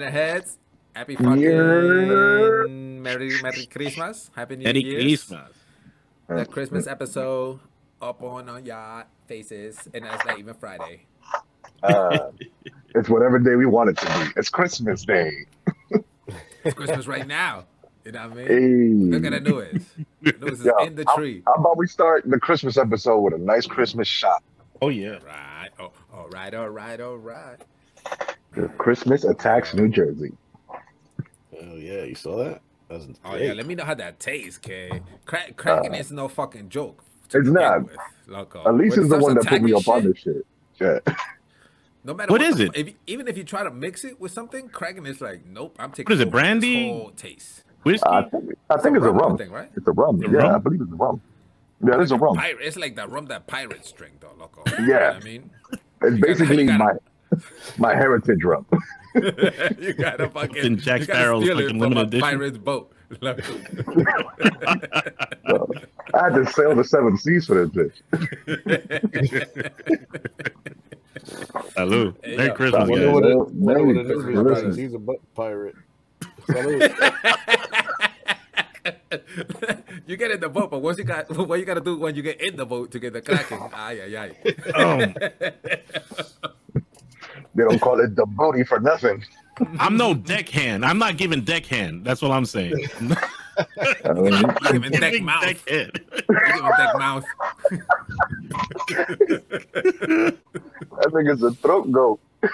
Manorheads, happy fucking Yeah. Merry Merry Christmas, Happy New Merry Year's. Christmas. The Christmas episode up on uh, your faces, and it's not even Friday. Uh, it's whatever day we want it to be. It's Christmas Day. It's Christmas right now. You know what I mean? Hey. Look at the news. The news is Yo, in the how- tree. How about we start the Christmas episode with a nice Christmas shot? Oh yeah. Right. Oh, all right. All right. All right. Christmas attacks New Jersey. Oh yeah, you saw that? That was Oh yeah. Let me know how that tastes, kid. Crack, Kraken is no fucking joke. Uh, It's not. with, loco. At least When it's the one that starts put me up attacking on this shit. Yeah. No matter What what, is the it? If, even if you try to mix it with something, Kraken is like, nope. I'm taking. What is it, brandy? Whole taste. Whiskey. I think, I think it's a rum. thing, right? It's a rum. The yeah, rum? I believe it's a rum. Yeah, it's a rum. Pirate. It's like that rum that pirates drink, though, loco. You know Yeah. what I mean, It's gotta- basically gotta- my heritage rum. you got a fucking. in Jack you gotta Sparrow's steal it fucking limited edition. pirate's boat. So, I had to sail the seven seas for this bitch. Salud. Hey, Merry. Christmas, I guys. what it, Well, wonder what Merry it is Christmas. He's a butt pirate. Salud. you get in the boat, but once you got what you gotta do when you get in the boat to get the Kraken. Ay ay ay. Um, They don't call it the booty for nothing. I'm no deckhand. I'm not giving deckhand. That's what I'm saying. I mean, You giving deck Giving mouth. deckhand. You giving deck mouth. I think it's a throat goat.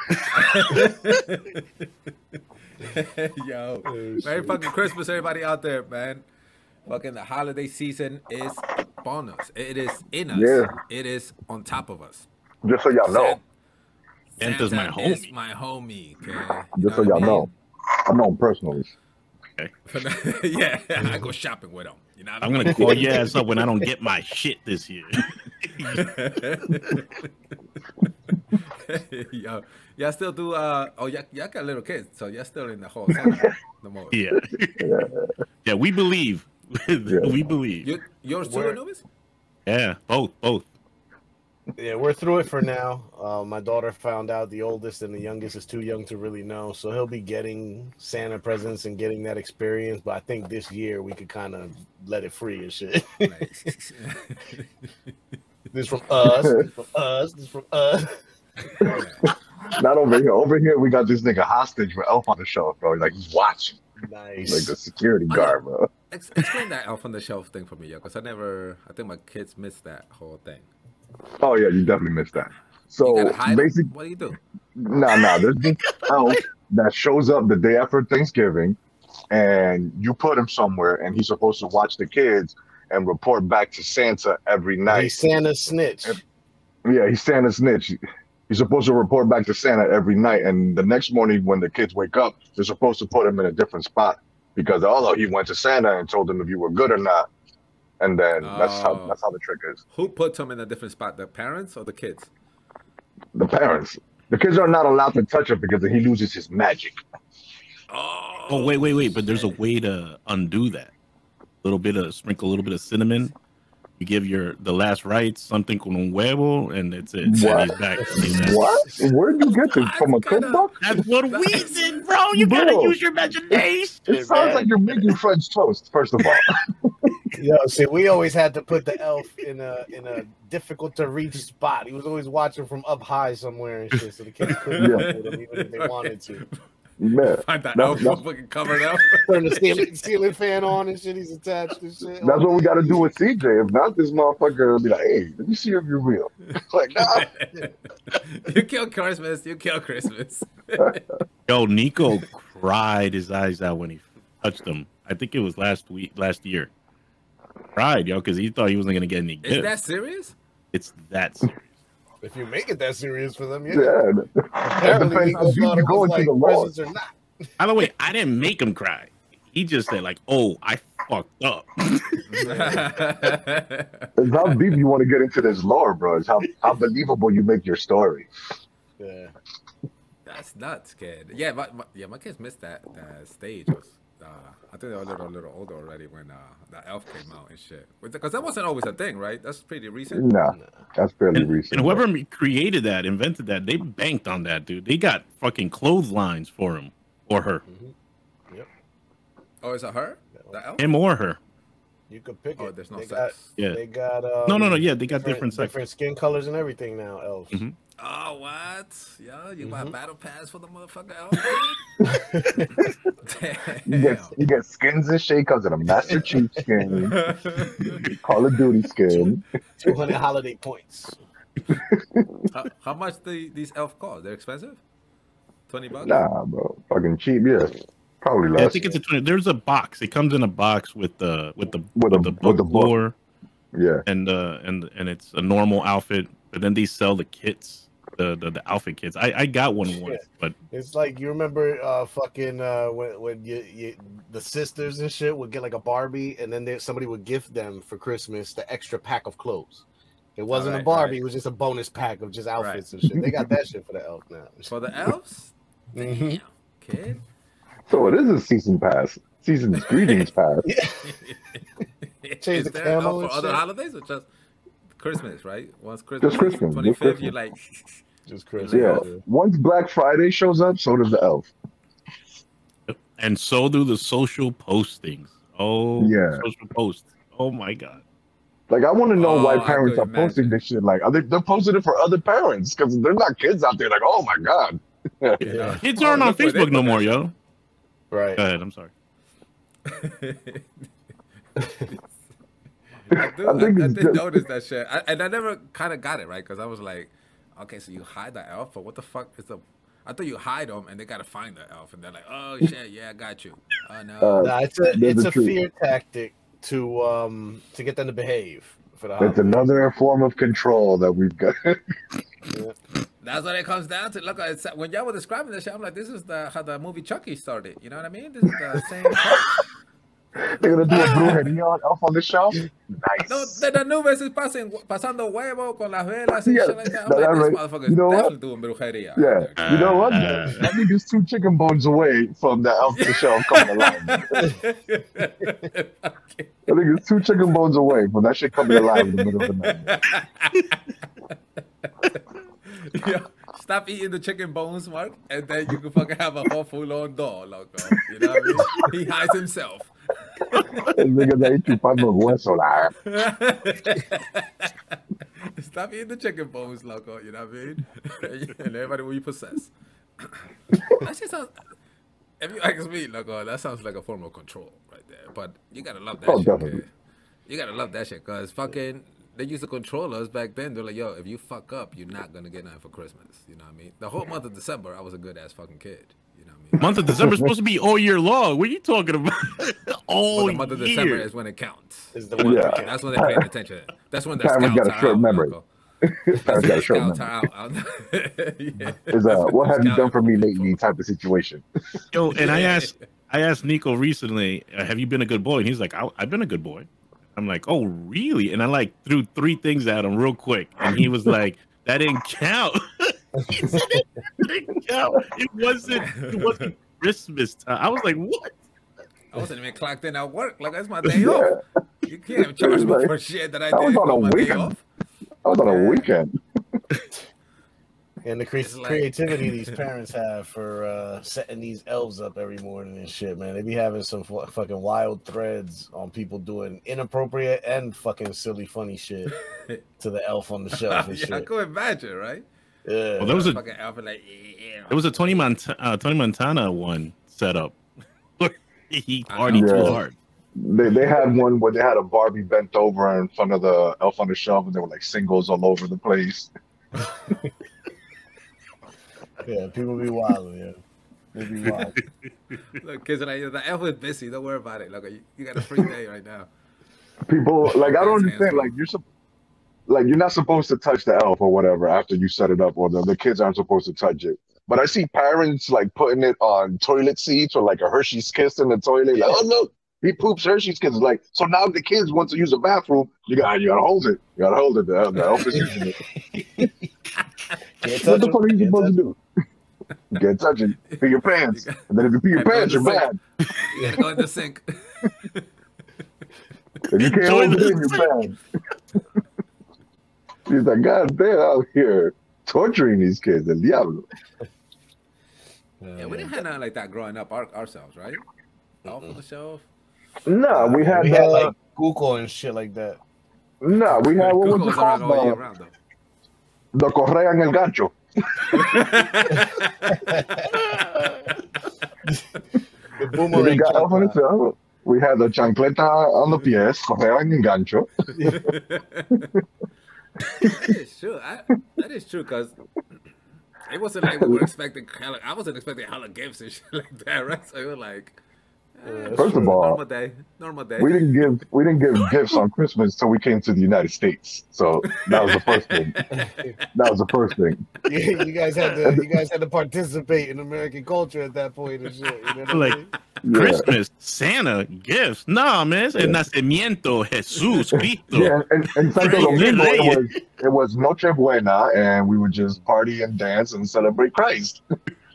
Yo, oh, Merry fucking Christmas, everybody out there, man. Fucking the holiday season is upon us. It is in us. Yeah. It is on top of us. Just so y'all know. Santa's my Santa is my homie. Okay? Just so y'all know. I know him personally. Okay. yeah, I go shopping with him. You know what I I'm gonna call your ass up when I don't get my shit this year. Yo, y'all still do uh oh y'all, y'all got little kids, so y'all still in the whole Santa the mode. yeah. Yeah, we believe. we believe. You yours too, Where- Anubis? Yeah, both, both. Yeah, we're through it for now. Uh, my daughter found out the oldest and the youngest is too young to really know, so he'll be getting Santa presents and getting that experience. But I think this year we could kind of let it free and shit. Nice. this from us, this from us, this from us. Not over here. Over here, we got this nigga hostage with Elf on the shelf, bro. Like he's watching, Nice. like the security guard, bro. Explain that elf on the shelf thing for me, yo, because I never. I think my kids missed that whole thing. Oh yeah, you definitely missed that. So gotta hide 'em? basically, What do you do? nah, nah. There's this elf that shows up the day after Thanksgiving, and you put him somewhere, and he's supposed to watch the kids and report back to Santa every night. He's Santa snitch. Yeah, he's Santa snitch. He's supposed to report back to Santa every night, and the next morning when the kids wake up, they're supposed to put him in a different spot because although he went to Santa and told him if you were good or not, and then that's how Oh. that's how the trick is. Who puts them in a different spot? The parents or the kids? The parents, the kids are not allowed to touch him because he loses his magic. Oh, Oh wait, wait, wait! But there's a way to undo that. A little bit of sprinkle, a little bit of cinnamon. You give your the last rites something con un huevo, and that's it. What? And he's back. What? Where did you get this from? A That's kinda- cookbook? That's what we did, bro. You gotta use your imagination. It sounds like you're making French toast. First of all, Yo, see, we always had to put the elf in a in a difficult to reach spot. He was always watching from up high somewhere and shit, so the kids couldn't Yeah. yeah. him even if they wanted to. man, Find that No, elf no. fucking covered up. Turn the ceiling, ceiling fan on and shit. He's attached and shit. that's what we got to do with CJ. If not, this motherfucker will be like, "Hey, let me see if you're real." like, nah. you kill Christmas. You kill Christmas. Yo, Nico cried his eyes out when he touched him. I think it was last week, last year. Cried, yo, because he thought he wasn't gonna get any Is gifts. that serious? It's that serious. If you make it that serious for them, yeah. Yeah. Apparently, depends how Nico deep thought it go was into like the law. presents or not. By the way, I didn't make him cry. He just said like, "Oh, I fucked up." It's how deep you want to get into this lore, bro. It's how, how believable you make your story. Yeah. That's nuts, kid. Yeah, my, my, yeah, my kids missed that, that stage. It was, uh, I think they were a little, little older already when uh, the elf came out and shit. Because that wasn't always a thing, right? That's pretty recent. Nah, that's fairly And, recent. and whoever created that, invented that, they banked on that, dude. They got fucking clotheslines for him or her, Yep. Oh, is it her? The elf? him or her. You could pick Oh, it. there's no they sex. got, Yeah. They got um, No, no, no. Yeah, they got different sex. different skin colors and everything now. Elves. Mhm. Oh, what? Yo, you buy Mhm. battle pass for the motherfucker elf? You get you get skins and shit because of the Master Chief skin, Call of Duty skin. Two hundred holiday points. how, how much the, these elf cost? They're expensive? 20 bucks? Nah, bro, fucking cheap. Yeah, probably Yeah, I think it's a twenty. There's a box. It comes in a box with the with the With with, a- the with the book. lore Yeah, and uh and and it's a normal outfit. But then they sell the kits, the the, the outfit kits. I I got one once, but It's like you remember uh fucking uh when when you, you the sisters and shit would get like a Barbie and then there somebody would gift them for Christmas the extra pack of clothes. It wasn't a Barbie, alright. it was just a bonus pack of just outfits and shit. They got that shit for the elf now. For the elves? Mhm. Damn, kid. so it is a season pass, season's greetings pass. Is the there camo for and other shit? holidays or just Christmas, right? Once Christmas, Just Christmas, twenty just fifth, you Christmas. like Just Christmas. Yeah, once Black Friday shows up, so does the elf. and so do the social postings. Oh Yeah. social posts. Oh my god. Like, I want to know Oh, why parents could are posting this shit. Like, are they, they're posting it for other parents because they're not kids out there. Like, oh my god, Yeah. Kids Oh, aren't on look where they Facebook no more, yo. Right. Go ahead. I'm sorry. I do. I I, think I, it's did just- notice that shit, I, and I never kind of got it right because I was like, okay, so you hide the elf, but what the fuck is the? I thought you hide them and they gotta find the elf, and they're like, oh shit, yeah, I got you. Oh no. Uh, Nah, it's a it's a a truth. fear tactic to um to get them to behave for the it's holidays. another form of control that we've got. That's what it comes down to. Look, it's, when y'all were describing this shit, I'm like, this is the how the movie Chucky started. You know what I mean? This is the same. They're gonna do a brujeria on Elf on the Shelf. Nice. no, de las nubes is pasen, pasando huevo con las velas and Yeah, shit like that. I'm that- like, that this right. motherfucker You know what? doing brujeria. Yeah, you know what? Uh, That nigga's two chicken bones away from the Elf on the Shelf coming alive. That nigga's two chicken bones away from that shit coming alive in the middle of the night. yeah. Stop eating the chicken bones, Mark, and then you can fucking have a whole full on dog, loco. You know what I mean? He hides himself. El nigga de ahí chupando hueso. la- Stop eating the chicken bones, loco. You know what I mean? and everybody will be possessed. that shit sounds. If you ask me, loco, that sounds like a form of control right there. But you gotta love that Oh, shit. definitely. You gotta love that shit, cause fucking they used to control us back then. They're like, yo, if you fuck up, you're not gonna get nothing for Christmas. You know what I mean? The whole month of December, I was a good ass fucking kid. Month of December is supposed to be all year long. What are you talking about? all But the month of December is when it counts. Is the one Yeah. that That's when they're paying attention. That's when the Parents scouts got a short out, memory. loco. Parents got a short memory. are out. yeah. Is a what have you done for me lately type of situation. Yo, and I asked I asked Nico recently, uh, "Have you been a good boy?" And he's like, I, "I've been a good boy." I'm like, "Oh, really?" And I like threw three things at him real quick, and he was like, "That didn't count." He said it didn't count. It wasn't. It wasn't Christmas time. I was like, "What?" I wasn't even clocked in at work. Like that's my day Yeah, off. You can't charge me Like, for shit that I that was did on a my day weekend. off. I was on a weekend. and the cre- like- creativity these parents have for uh, setting these elves up every morning and shit, man. They be having some fu- fucking wild threads on people doing inappropriate and fucking silly, funny shit to the elf on the shelf and yeah, I shit. could imagine, right? Yeah. Well, there was a fucking outfit like yeah. there was a Tony Montana uh, Tony Montana one set up. he I partied know. too hard. They they had one where they had a Barbie bent over in front of the Elf on the Shelf, and there were like singles all over the place. yeah, people be wild, yeah. They be wild. Look, kids are like, the elf is busy. Don't worry about it. Look, you, you got a free day right now. People like I don't understand. Like you're sup- like you're not supposed to touch the elf or whatever after you set it up, or the, the kids aren't supposed to touch it. But I see parents like putting it on toilet seats or like a Hershey's Kiss in the toilet. Like, oh look, he poops Hershey's Kiss. Like, so now the kids want to use the bathroom. You got you gotta hold it. You gotta hold it. The, the elf is using it. What the fuck are you supposed to do? You can't touch it. Pee your pants. And then if you pee your pants, you're bad. Gotta go in the sink. If you can't hold it in, you're bad. He's like, God damn, out here torturing these kids. El diablo. Yeah, we didn't have nothing like that growing up our, ourselves, right? Off of the shelf. No, we had, we had uh, like Google and shit like that. no, we had what was it around called? all year The, round, the correa en el gancho. The We boomerang. got up on chancla. itself. We had the chancleta on the pies, correa en el gancho. that is true. I, that is true because it wasn't like we were expecting. I wasn't expecting hella gifts and shit like that, right? So it was like, that's First of all, normal day, normal day. we didn't give we didn't give gifts on Christmas until we came to the United States. So that was the first thing. That was the first thing. Yeah, you guys had to you guys had to participate in American culture at that point and shit. You know what I Like, mean? Yeah. Christmas, Santa, gifts. Nah, man, it's el nacimiento, Jesús, Cristo. Yeah, and, and Santo Reyes, Domingo, it was it was Noche Buena, and we would just party and dance and celebrate Christ.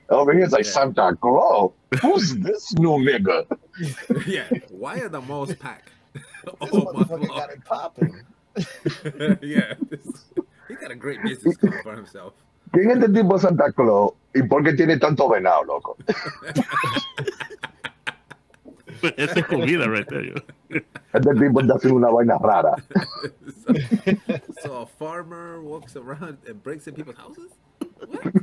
Over here, it's like Yeah. Santa Claus. Who's this new nigga? yeah. Why are the malls packed? This oh my motherfucker got it popping. yeah. This, he got a great business going for himself. ¿Quién es este tipo Santa Claus? ¿Y por qué tiene tanto venado, loco? Esa es comida right there. Este tipo está haciendo una vaina rara. so, so a farmer walks around and breaks in people's houses? What?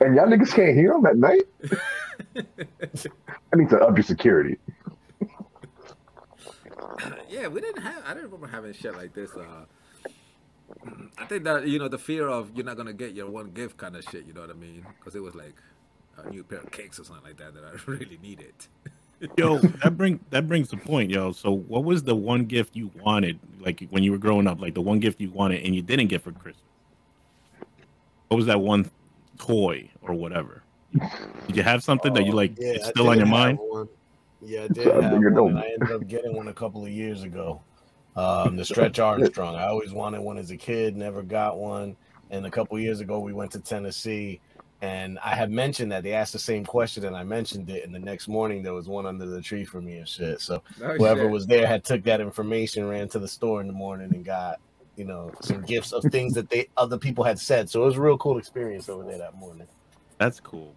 And y'all niggas can't hear them at night? I need to up your security. yeah, we didn't have. I don't remember having shit like this. Uh, I think that you know the fear of you're not gonna get your one gift kind of shit. You know what I mean? Because it was like a new pair of cakes or something like that that I really needed. Yo, that bring that brings the point, yo. So, what was the one gift you wanted, like when you were growing up, like the one gift you wanted and you didn't get for Christmas? What was that one toy or whatever? Did you have something that you like? Yeah, it's I still on your mind? one. Yeah, I did I have one. and I ended up getting one a couple of years ago. Um, the Stretch Armstrong. I always wanted one as a kid, never got one. And a couple of years ago, we went to Tennessee, and I had mentioned that they asked the same question, and I mentioned it. And the next morning, there was one under the tree for me and shit. So Oh, whoever shit. was there had took that information, ran to the store in the morning, and got you know some gifts of things that they other people had said. So it was a real cool experience over there that morning. That's cool.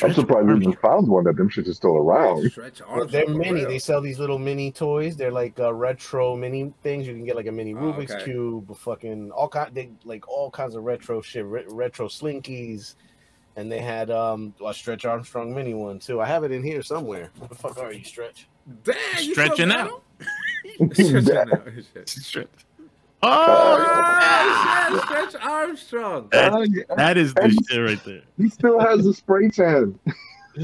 I'm surprised we Armstrong. just found one that them shits is still around. Stretch Well, arms. they're for mini. real. They sell these little mini toys. They're like uh, retro mini things. You can get like a mini Oh, Rubik's okay. cube, fucking all kind. They like all kinds of retro shit, re- retro slinkies, and they had um a Stretch Armstrong mini one too. I have it in here somewhere. What the fuck are you, Stretch? Damn, you Stretching still out. Stretching out. Stretch. Oh, Oh, Stretch Armstrong. That- Uh, yeah, that is the shit right there. he still has the spray tan.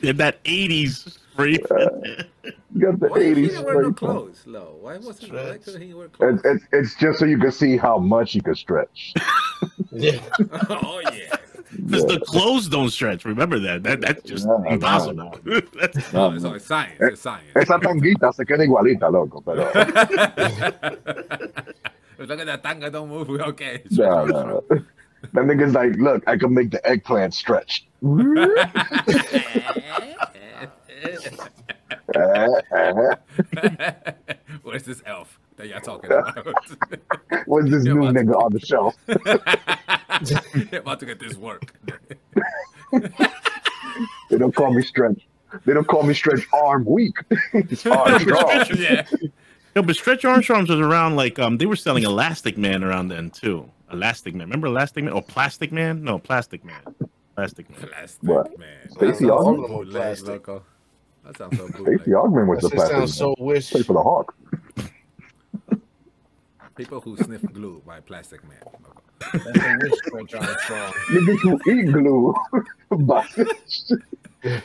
In that '80s spray. He got the Why he 80s didn't wear no clothes, Lo? Why wasn't why Stretch. couldn't he wear clothes? It's, it's, it's just so you can see how much he could stretch. Yeah, oh yeah. Because the clothes don't stretch. Remember that. That that's just No, no, impossible. That's- No, it's, it's science. It's science. Esa tanguita se queda igualita, loco, pero Look at that tanga, don't move. Okay. no, no, no. That nigga's like, look, I can make the eggplant stretch. Uh-huh. Where's this elf that y'all talking about? What's this Yeah, new but- nigga on the shelf? about to get this work. They don't call me stretch. They don't call me stretch arm weak. it's arm strong. yeah. No, but Stretch Armstrongs was around like um they were selling Elastic Man around then too. Elastic Man. Remember Elastic Man or Plastic Man? No, Plastic Man. Plastic Man. Plastic What? man. Stacey That sounds Augman? so Plastic. loco. That sounds so Stacey bootleg. Augmon was that the shit plastic. sounds so wish. Play for the Hawks. People who sniff glue by Plastic Man. loco. That's a wish, Stretch Armstrong. Niggas who eat glue.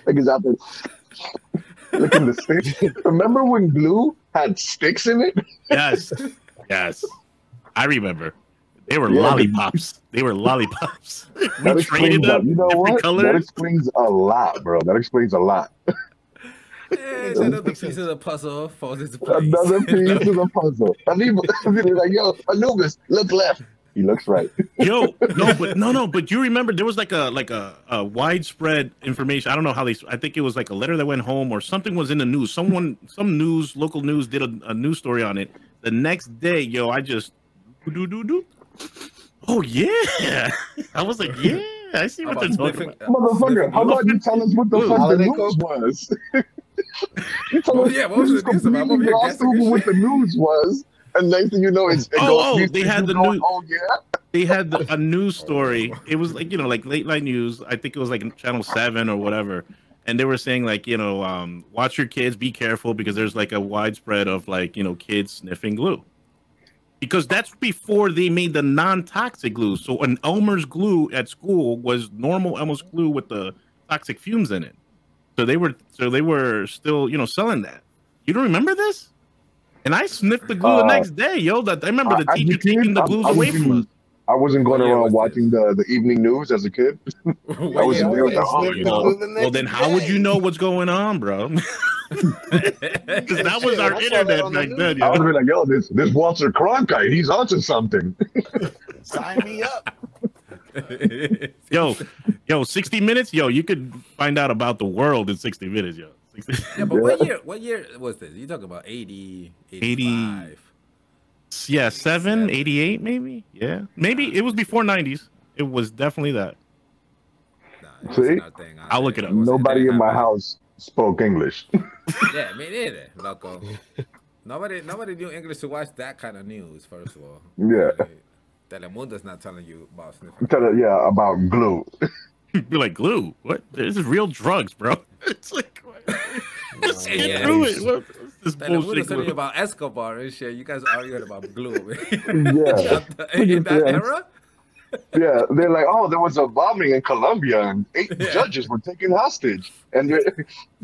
Niggas out there licking the sticks. Remember when glue had sticks in it? Yes. Yes. I remember. They were Yeah, lollipops. They were lollipops. That we traded explains that. them. You know different what? That explains a lot, bro. That explains a lot. Yeah, another piece of the puzzle falls into place. Another piece of the puzzle. Anubis, like, yo, Anubis, look left. He looks right. Yo, no, but no, no, but you remember there was like a like a, a widespread information. I don't know how they. I think it was like a letter that went home or something was in the news. Someone, some news, local news did a, a news story on it. The next day, yo, I just do do do. Oh yeah, I was like, yeah, I see what How they're talking about. Motherfucker, how about you tell us what the Ooh, fuck the news was? You tell Oh, us yeah, what was you the just news about? I'm over completely here guessing over what the news was, and next thing you know, it's it Oh, goes- oh, they had the going, new- Oh yeah, They had the, a news story. It was like you know, like late night news. I think it was like Channel Seven or whatever. And they were saying like you know, um, watch your kids, be careful because there's like a widespread of like you know kids sniffing glue. Because that's before they made the non-toxic glue. So an Elmer's glue at school was normal Elmer's glue with the toxic fumes in it. So they were so they were still you know selling that. You don't remember this? And I sniffed the glue the Uh, next day, yo. That I remember the I- teacher kid, taking the I- glues I away was from in- us. I wasn't going around was watching the the evening news as a kid. What was year there with the home, you know. the Well, then how would you know what's going on, bro? Because that was Shit, our I saw that internet on the back news. then. I would Yo. be like, yo, this this Walter Cronkite, he's onto something. Sign me up. Yo, yo, 60 minutes? Yo, you could find out about the world in 60 minutes, yo. 60 yeah, but what year? What year was this? You talking about 80, 85? yeah, 7, 88, maybe? Yeah. Maybe it was before 90s. It was definitely that. Nah, See? thing. I'll look think it up. Nobody didn't in my house spoke English. Yeah, me neither, loco. Nobody, nobody knew English to watch that kind of news. First of all, Yeah. Telemundo's not telling you about sniffing. Tell her, yeah, about glue. Be like, glue? What? This is real drugs, bro. It's like, let's get Yeah. through it. What, this bullshit? telling you glue? about Escobar and shit. You guys arguing about glue. Yeah. in that Yeah. era. Yeah, they're like, oh, there was a bombing in Colombia and eight Yeah. judges were taken hostage. And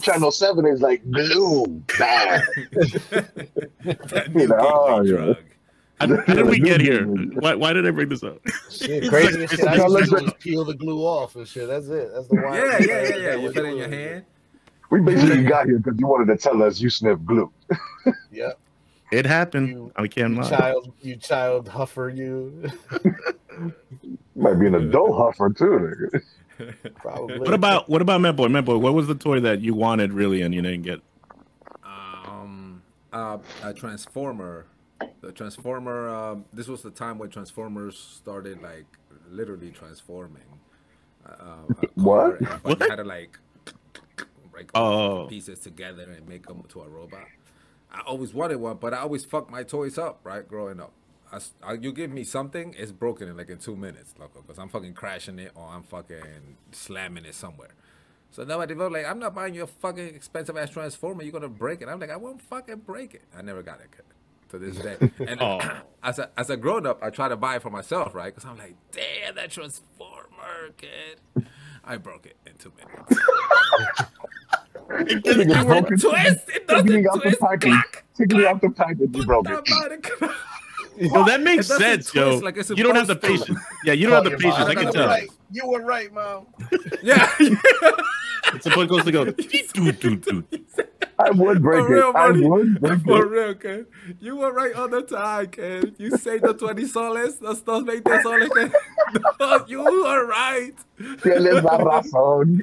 Channel 7 is like, glue, bad. That new Oh, gateway yeah. drug. How, how did we get here? Why, why did I bring this up? Shit, crazy It's shit. I like- used to do is peel the glue off and shit. That's it. That's the wild. Yeah, yeah, yeah, yeah. You What put it in your hand. We basically got here because you wanted to tell us you sniff glue. Yep. It happened. You- I can't You lie. child, you child huffer, you Might be an adult huffer too. nigga. probably. What about what about Boy? Boy, what was the toy that you wanted really and you didn't get? Um, uh, a transformer. The transformer. Um, this was the time when transformers started like literally transforming. Uh, What? and- What? you had to like break Oh. pieces together and make them to a robot. I always wanted one, but I always fucked my toys up. Right, growing up. I s I you give me something, it's broken in like in two minutes, loco, because I'm fucking crashing it or I'm fucking slamming it somewhere. So now I developed like I'm not buying you a fucking expensive ass transformer. You're gonna break it. I'm like I won't fucking break it. I never got it kid, to this day. And Oh. as a as a grown up, I try to buy it for myself, right? Because I'm like, damn that transformer, kid. I broke it in two minutes. Nigga broke it. Twist. It doesn't Taking it out the twist. package. Clack. Taking out the package, you broke it. body- Yo, that makes It doesn't sense, yo. like you don't have the supposed to. patience. Yeah, you don't have the patience. I can You tell. were Right. You were right, mom. Yeah. It's supposed to go. doo, doo, doo. I would break For real, it. I Marty. would break For it. real, kid. You were right all the time, kid. You say the 20 soles, los dos veinte soles, kid. No, you are right. Tienes la razón.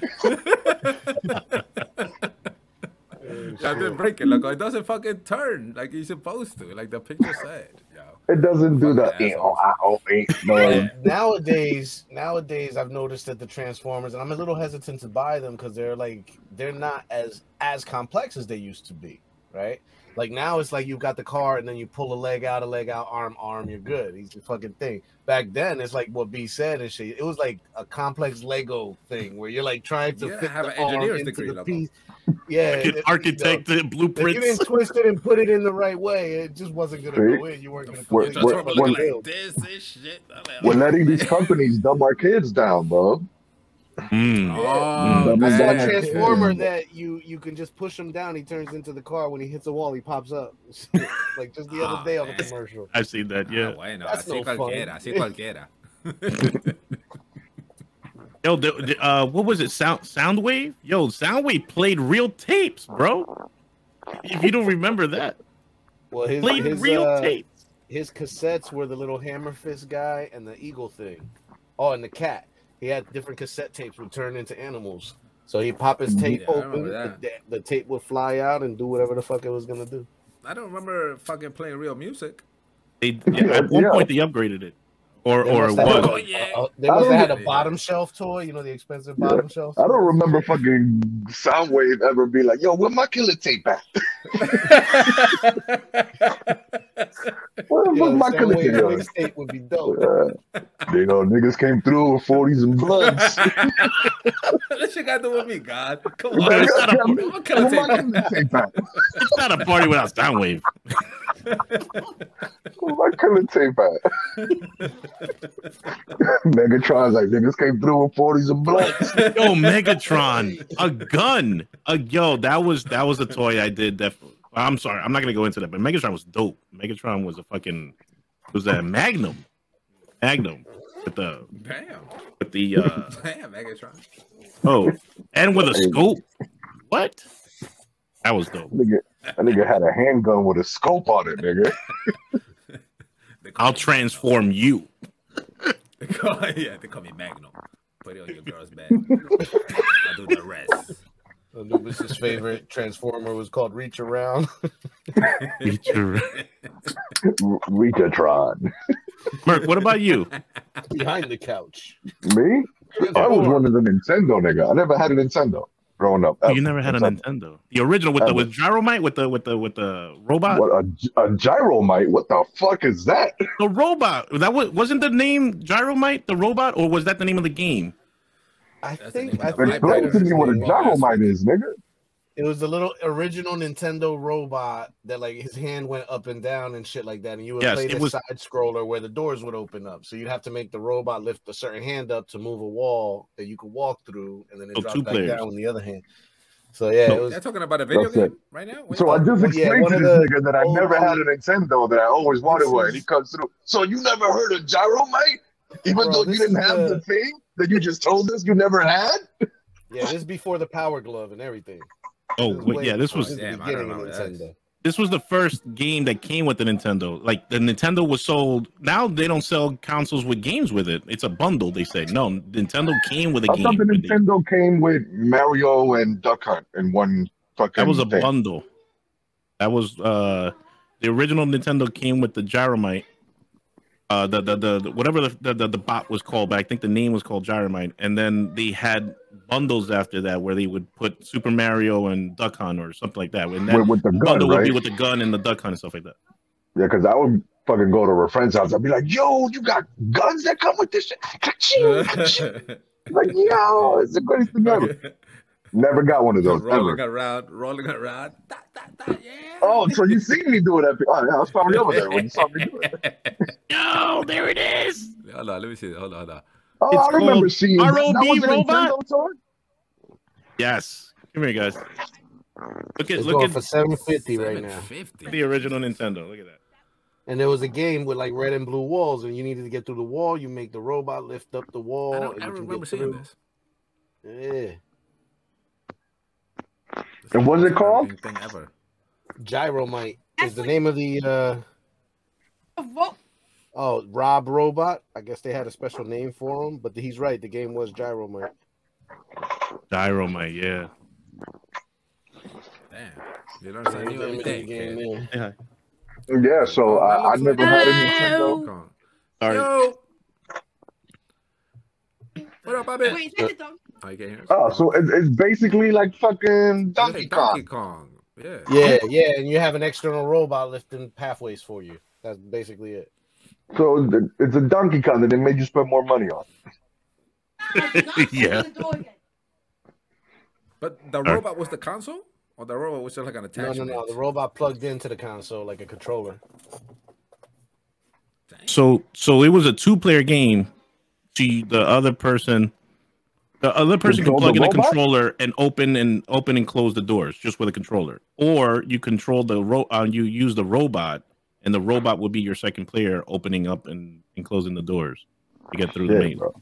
I didn't break it, loco. It doesn't fucking turn like you're supposed to, like the picture said. Yo. It doesn't do the Fucking eh, oh, ah, oh, eh, no. Nowadays, nowadays, I've noticed that the Transformers, and I'm a little hesitant to buy them because they're like they're not as as complex as they used to be, right? Like now, it's like you've got the car, and then you pull a leg out, a leg out, arm, arm, you're good. He's the fucking thing. Back then, it's like what B said and shit. It was like a complex Lego thing where you're like trying to Yeah, fit have the an engineer's arm into degree, the piece. Yeah, Fucking it- architect the you know, if you didn't twist it and put it in the right way, it just wasn't gonna See? go in. You weren't gonna We're- we're- the Transformer fucking looking like this, this shit. I'm like, We're oh, letting these companies dumb our kids down, bro. Mm. Oh, Mm. I saw a transformer Yeah. that you you can just push him down. He turns into the car. When he hits a wall, he pops up. like just the other day on a commercial. I've seen that. Yeah. Ah, bueno, That's así no fun. cualquiera, así cualquiera. Yo, the, the, uh, what was it? Sound Soundwave? Yo, Soundwave played real tapes, bro. If you don't remember that, Well, his played his, real uh, tapes. his cassettes were the little hammer fist guy and the eagle thing. Oh, and the cat. He had different cassette tapes would turn into animals. So he'd pop his tape Yeah, open, the, the tape would fly out and do whatever the fuck it was gonna do. I don't remember fucking playing real music. They, yeah, at one Yeah. point they upgraded it. or They or must what? Oh, yeah. a- they I must have had a bottom shelf toy, you know, the expensive bottom shelf. I don't remember fucking Soundwave ever be like, yo, where my killer tape at? Where the Yo, fuck my killer Soundwave tape would be dope. Uh, you know, niggas came through with 40s and bloods. that shit got to do with me, God. Come on. it's not a- What kind of my tape? killer tape at? It's not a party without Soundwave. Where my killer tape at? Megatron's like, niggas came through with 40s and bloods. Yo, Megatron, a gun. A yo, that was that was a toy I did. That I'm sorry, I'm not gonna go into that, but Megatron was dope. Megatron was a fucking it was a Magnum, Magnum with the Damn. with the uh Damn, Megatron. oh, and with a scope. What? That was dope. Nigga, that nigga had a handgun with a scope on it, nigga. I'll transform you. They call, yeah, they call me Magnum. Put it on your girl's bed. I'll do the rest. Uh, Anubis' favorite transformer was called Reach Around. Feature. Recatron. Merc, what about you? behind the couch. Me? I was one of the Nintendo nigga. I never had a Nintendo growing up. You never had a Nintendo. Nintendo. The original with the Ever. with Gyromite with the with the with the robot. What a, a gyromite? What the fuck is that? The robot. That was wasn't the name Gyromite the robot, or was that the name of the game? I That's think name I of the think Explain that to was me what a his name. gyromite is, nigga. It was the little original Nintendo robot that like his hand went up and down and shit like that, and you would Yes, play the was- side scroller where the doors would open up. So you'd have to make the robot lift a certain hand up to move a wall that you could walk through, and then it So dropped two back players. down with the other hand. So yeah, No, it was They're talking about a video That's game it. right now? What So I just oh, explained one to of this the nigga that I old- never had a Nintendo that I always wanted This one. is- And he comes through. So you never heard of gyromite? Even Bro, though you didn't have the- the thing that you just told us you never had? yeah, this is before the Power Glove and everything. Oh, wait, yeah, this was is the Damn, I don't of remember Nintendo. this was the first game that came with the Nintendo. Like the Nintendo was sold. Now they don't sell consoles with games with it. It's a bundle. They say no. Nintendo came with a I game. thought the with it. Nintendo came with Mario and Duck Hunt in one fucking That was a thing. bundle. That was uh the original Nintendo came with the Gyromite. Uh, the, the the the- whatever the, the the bot was called, but I think the name was called Gyromite. And then they had bundles after that where they would put Super Mario and Duck Hunt or something like that. And that with, with the gun, bundle would right? be with the gun and the Duck Hunt and stuff like that. Yeah, because I would fucking go to a friend's house. I'd be like, yo, you got guns that come with this shit? Ka-ching, ka-ching. like, yo, it's the greatest thing ever. Never got one of those rolling ever. around, rolling around. Da, da, da, yeah. Oh, so you seen me do it at Oh, yeah, I was probably over there when you saw me do it. Yo, there it is. hold on, let me see. Hold on, hold on. Oh, It's I remember seeing that. ROB that was a robot? Nintendo toy? Yes. Come here, guys. Look at It's look going at for seven fifty right now. 750. the original Nintendo. Look at that. And there was a game with like red and blue walls, and you needed to get through the wall. You make the robot lift up the wall. I don't, and I you can remember get seeing through. this. Yeah, This And is what's it called? Thing ever. Gyromite is the name of the. uh What? Oh, Rob Robot. I guess they had a special name for him, but he's right. The game was Gyromite. Gyromite, yeah. Damn. You learn something new every day. game kid. there. Yeah, so I, I never like- had a Hello. Nintendo. Sorry. Yo. What up, Bobby? Wait, take it down. Oh, you can't hear us? Oh, so it, it's basically like fucking It's like Donkey Donkey Kong. Kong. Yeah. Yeah, yeah, and you have an external robot lifting pathways for you. That's basically it. So it's a Donkey Kong that they made you spend more money on. Yeah. But the robot was the console? Or the robot was just like an attachment? no, no. no. The robot plugged into the console like a controller. Dang. So so it was a two player game. See the other person the other person can plug the in a controller and open and open and close the doors just with a controller. Or you control the ro- uh, you use the robot and the robot would be your second player opening up and, and closing the doors to get through the Yeah, main. bro.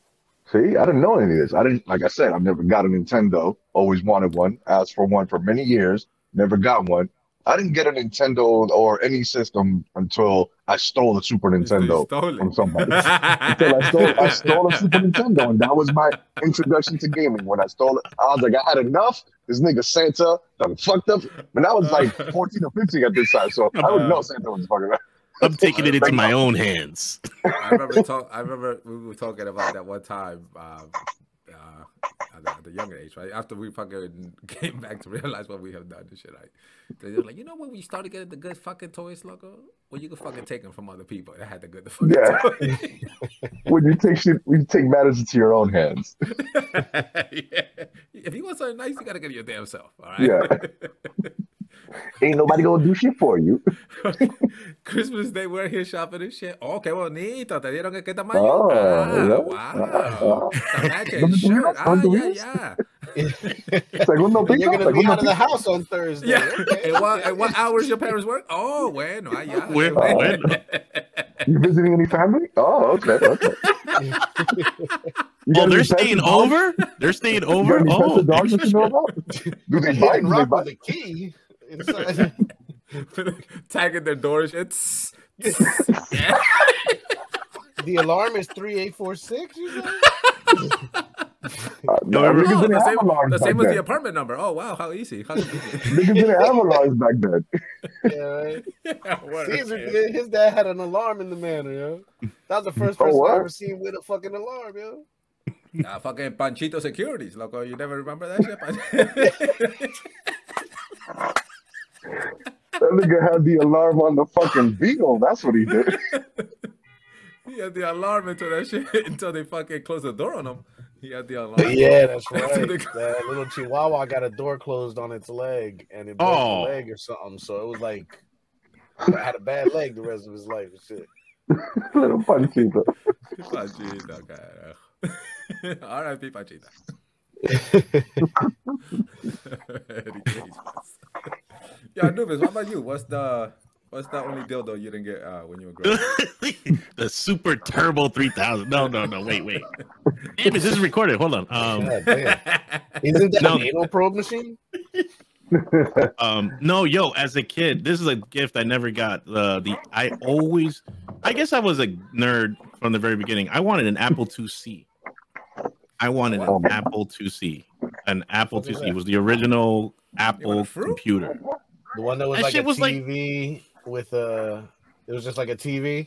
See, I didn't know any of this. I didn't, like I said, I've never got a Nintendo. Always wanted one. Asked for one for many years. Never got one. I didn't get a Nintendo or any system until I stole a Super Nintendo Stole from somebody. until I stole, I stole a Super Nintendo, and that was my introduction to gaming. When I stole it, I was like, I had enough. This nigga Santa done fucked up. And I was like 14 or 15 at this time, so I would know Santa was fucking up. I'm taking it into my own hands. I remember talk, I remember we were talking about that one time, um, uh, at, the, at the younger age, right? After we fucking came back to realize what we have done and shit, like they were like, you know, when we started getting the good fucking toys, logo, well, you could fucking take them from other people that had the good the fucking Yeah. toys. when you take shit, when you take matters into your own hands. yeah. If you want something nice, you gotta get it your damn self. All right. Yeah. Ain't nobody gonna do shit for you. Christmas Day, we're here shopping and shit. Oh, qué bonito. ¿Te dieron en qué tamaño? Oh, ah, yeah. wow. The matching ¿Dónde shirt. Ah, yeah, yeah. Segundo And you're gonna be segundo out of the house on Thursday. Yeah. Okay. and, what, and what hours your parents work? Oh, bueno. Ah, yeah. Bueno, qué bueno. You visiting any family? Oh, okay, okay. Oh, they're staying over. They're staying You got over. any pets Oh, and dogs that you know about? Do they Hit bite? they rock bite? with a key. Inside. Tagging their doors. It's the alarm is three eight four six. You said? Uh, no, No, niggas Oh, the same, the same as the apartment number. Oh wow, how easy. How convenient. Niggas didn't have alarms back then. Yeah, right. yeah, Caesar man. did. His dad had an alarm in the manor, yo. That was the first Oh, person what? I ever seen with a fucking alarm, yo. Ah, fucking Panchito Securities, loco. You never remember that shit? That nigga had the alarm on the fucking beagle. That's what he did. he had the alarm until that shit until they fucking closed the door on him. He had the alarm. Yeah, that's That's right. that little chihuahua got a door closed on its leg and it broke Oh. the leg or something. So it was like I had a bad leg the rest of his life and shit. Little Panchito. Panchito, carajo. R.I.P. Panchita. Yeah, Anubis, what about you? What's the what's the only dildo you didn't get uh, when you were growing up? the Super Turbo 3000. No, no, no. Wait, wait. Damn this is recorded. Hold on. Um, God damn. Isn't that No. an anal probe machine? um, no, yo, as a kid, this is a gift I never got. The the I always, I guess I was a nerd from the very beginning. I wanted an Apple IIc. I wanted Wow. an Apple IIc. An Apple What is IIc that? was the original Apple computer. The one that was That like a shit was like- TV with a it was just like a TV.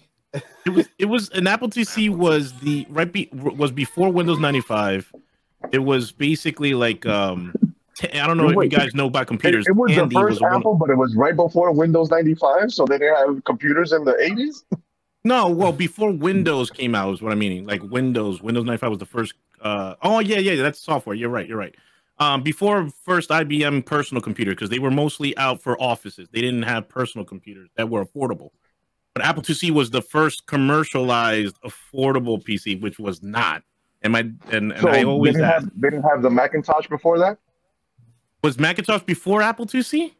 It was it was an Apple IIc was the right be, was before Windows 95. It was basically like um t- I don't know if you guys know about computers. it was the first one- Apple, but it was right before Windows 95, so they didn't have computers in the 80s. No, well, before Windows came out is what I am meaning. Like Windows, Windows 95 was the first. Uh, oh yeah, yeah, that's software. You're right. You're right. Um, before first IBM personal computer because they were mostly out for offices. They didn't have personal computers that were affordable. But Apple IIc was the first commercialized affordable PC, which was not. And my and, and So I always didn't, asked, have, they didn't have the Macintosh before that. was Macintosh before Apple IIc?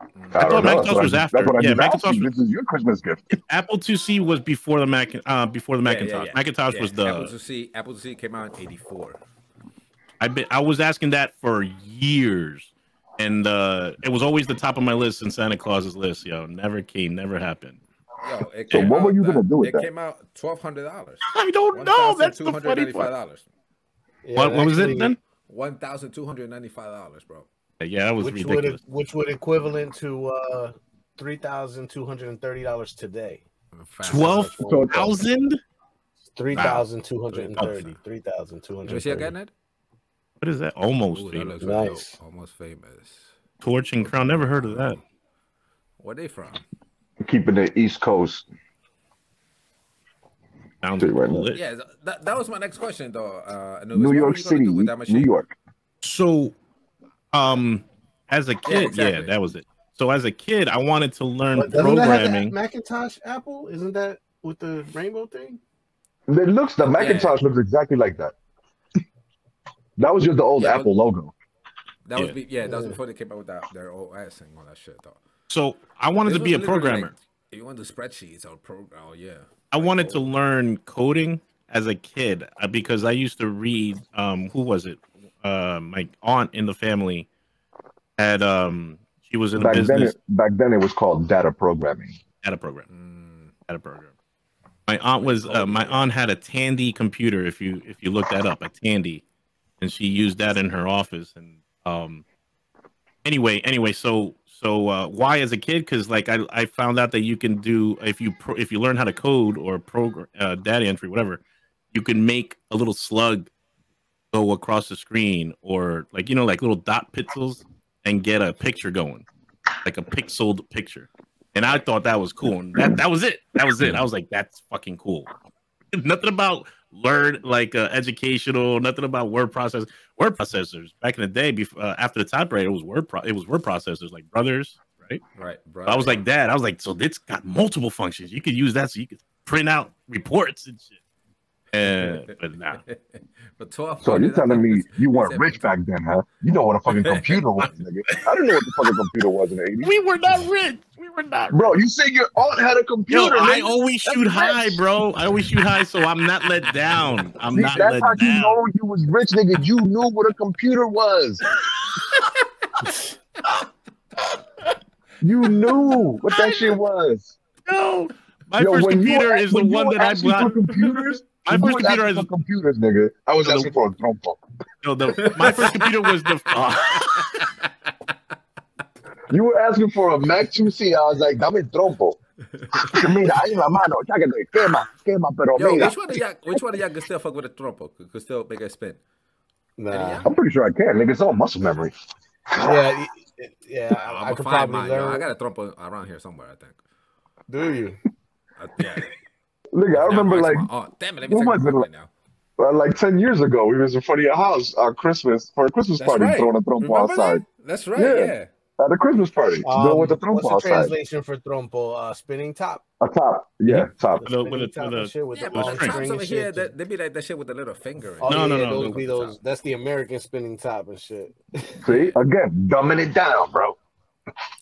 I, thought don't know. Macintosh That's was I- after. That's what I Yeah, just Macintosh was- This is your Christmas gift. Apple IIc was before the Mac uh before the Yeah, yeah, Macintosh. yeah. Macintosh Yeah, was the Apple IIc. Apple IIc came out in '84. I been I was asking that for years, and uh, it was always the top of my list in Santa Claus's list. Yo, never came, never happened. Yo, it So came what were out you gonna do with It that? came out twelve hundred dollars. I don't know. That's the funny part. dollars. Yeah, what what was it then? One thousand two hundred ninety-five dollars, bro. Yeah, that was Which ridiculous. would which would equivalent to uh three thousand two hundred and thirty dollars today. Twelve So- thousand. Three thousand two hundred and thirty. Three thousand two Let me hundred. See again, Ed. What is that? Almost Ooh, famous. looks real Nice. Almost famous. Torch and Crown. Never heard of that. Where they from? Keeping the East Coast. Sounds Tell you right now. lit. Yeah, that, that was my next question, though. Uh, New York City, with that New? York. So, um, as a kid, yeah, exactly. that was it. So as a kid, I wanted to learn But doesn't that have programming. the Macintosh Apple? Isn't that with the rainbow thing? It looks the Macintosh looks exactly like that. That was just the old Yeah, but- Apple logo. That was Yeah. be, yeah, that was before they came out with that, their OS and all that shit, though. So I wanted This to be a programmer. Like, if you want to do spreadsheets or program, oh yeah. I wanted to learn coding as a kid uh, because I used to read. Um, who was it? Uh, my aunt in the family had. Um, she was in the Back then, business it, back then it was called data programming. at a program. Mm, At a program. My aunt was. Uh, my aunt had a Tandy computer. If you if you look that up, a Tandy, and she used that in her office. And um, anyway, anyway, so so uh, why as a kid? Because like I I found out that you can do if you pro, if you learn how to code or program uh, data entry whatever, you can make a little slug go across the screen or like you know like little dot pixels and get a picture going, like a pixeled picture. And I thought that was cool. And that that was it. That was it. I was like, that's fucking cool. nothing about learn like uh, educational. Nothing about word process. Word processors back in the day, before uh, after the typewriter, it was word. Pro- it was word processors like Brothers, right? Right, bro. I was like, Dad. I was like, so it's got multiple functions. You could use that so you could print out reports and shit. And but nah. but 12 So you're telling me you weren't rich back then, huh? You know what a fucking computer was, nigga. I didn't know what the fucking computer was in the 80s. we were not rich. We were not. Bro, you say your aunt had a computer. Yo, computer, I nigga. always That's shoot rich. high, bro. I always shoot high, so I'm not let down. I'm See, not that's let how you know you was rich, nigga. You knew what a computer was. you knew what that shit was. No, my Yo, first when you computer is the one that I asking got. Computers, My first was computer asking is computers, nigga. I was No, the- asking for a trompo. no, the, my first computer was the. You were asking for a Mac 2C. I was like, dame trompo. Mira, ahí la mano, cháquete, quema, quema, pero Yo, mira. which one of y'all, which one of y'all can still fuck with a trompo? Could, could still make it spin? Nah. I'm pretty sure I can, nigga. It's all muscle memory. Yeah, it- it- yeah. I, I'm I could probably mine. Yo, learn. I got a trompo around here somewhere, I think. Do you? Uh, yeah. Nigga, I remember Now, like oh, damn it, let me what was my it right now. uh, like ten years ago. We was in front of your house on Christmas for a Christmas That's party, right. throwing a trompo Remember outside. that? That's right, Yeah. yeah. At a Christmas party, Um, go with the what's trompo the outside. translation for trompo? Uh, spinning top. A top, yeah, top. With a- with a- top with a- and shit with Yeah, the but long the string. tops over here, shit. they, they be like that shit with the little finger. Oh. No, yeah, no, no, Those no. be those. That's the American spinning top and shit. See, again, dumbing it down, bro.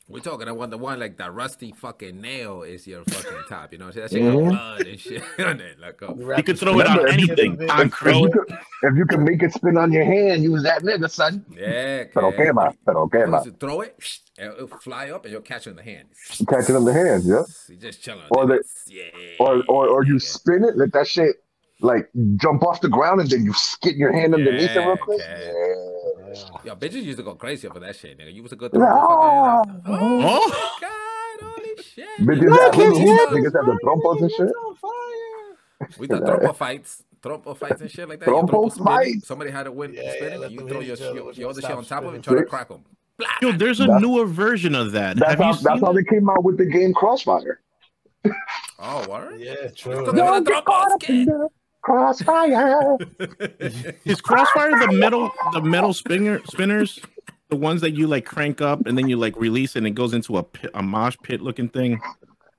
We're talking the one, the one like the rusty fucking nail is your fucking top. You know, that shit Mhm. got blood and shit on it. Like, oh, You could throw it on Remember, if you- anything. if- If Concrete. you, could, if you can make it spin on your hand, use that nigga, son. yeah. Pero okay. quema, pero quema. Once you throw it, it'll fly up and you'll catch it in the hand. Catch it in the hand, yeah. You just chilling. Or the- yeah. Or, or, or you yeah. spin it, let that shit like jump off the ground, and then you skid your hand underneath it real quick. okay. Yeah. Yo, bitches used to go crazy for that shit, nigga. You was a good Yeah. throw. fucking- Oh, Oh, God, holy shit. Bitches Yo, have little- niggas- niggas have the trompos and shit. We done trompo fights, trompo fights and shit like that. You Trompo trompo fights? Somebody had to win Yeah, spinning, let and you throw your, each your, your other shit on stop top of it and try to crack them. yo, there's a That's- newer version of that. That's Have how, you that's how they came out with the game Crossfire. Oh, what? Yeah, Look true. at the trompo skin. Crossfire. Is Crossfire the metal the metal spinner spinners? The ones that you like crank up and then you like release and it goes into a pit, a mosh pit looking thing,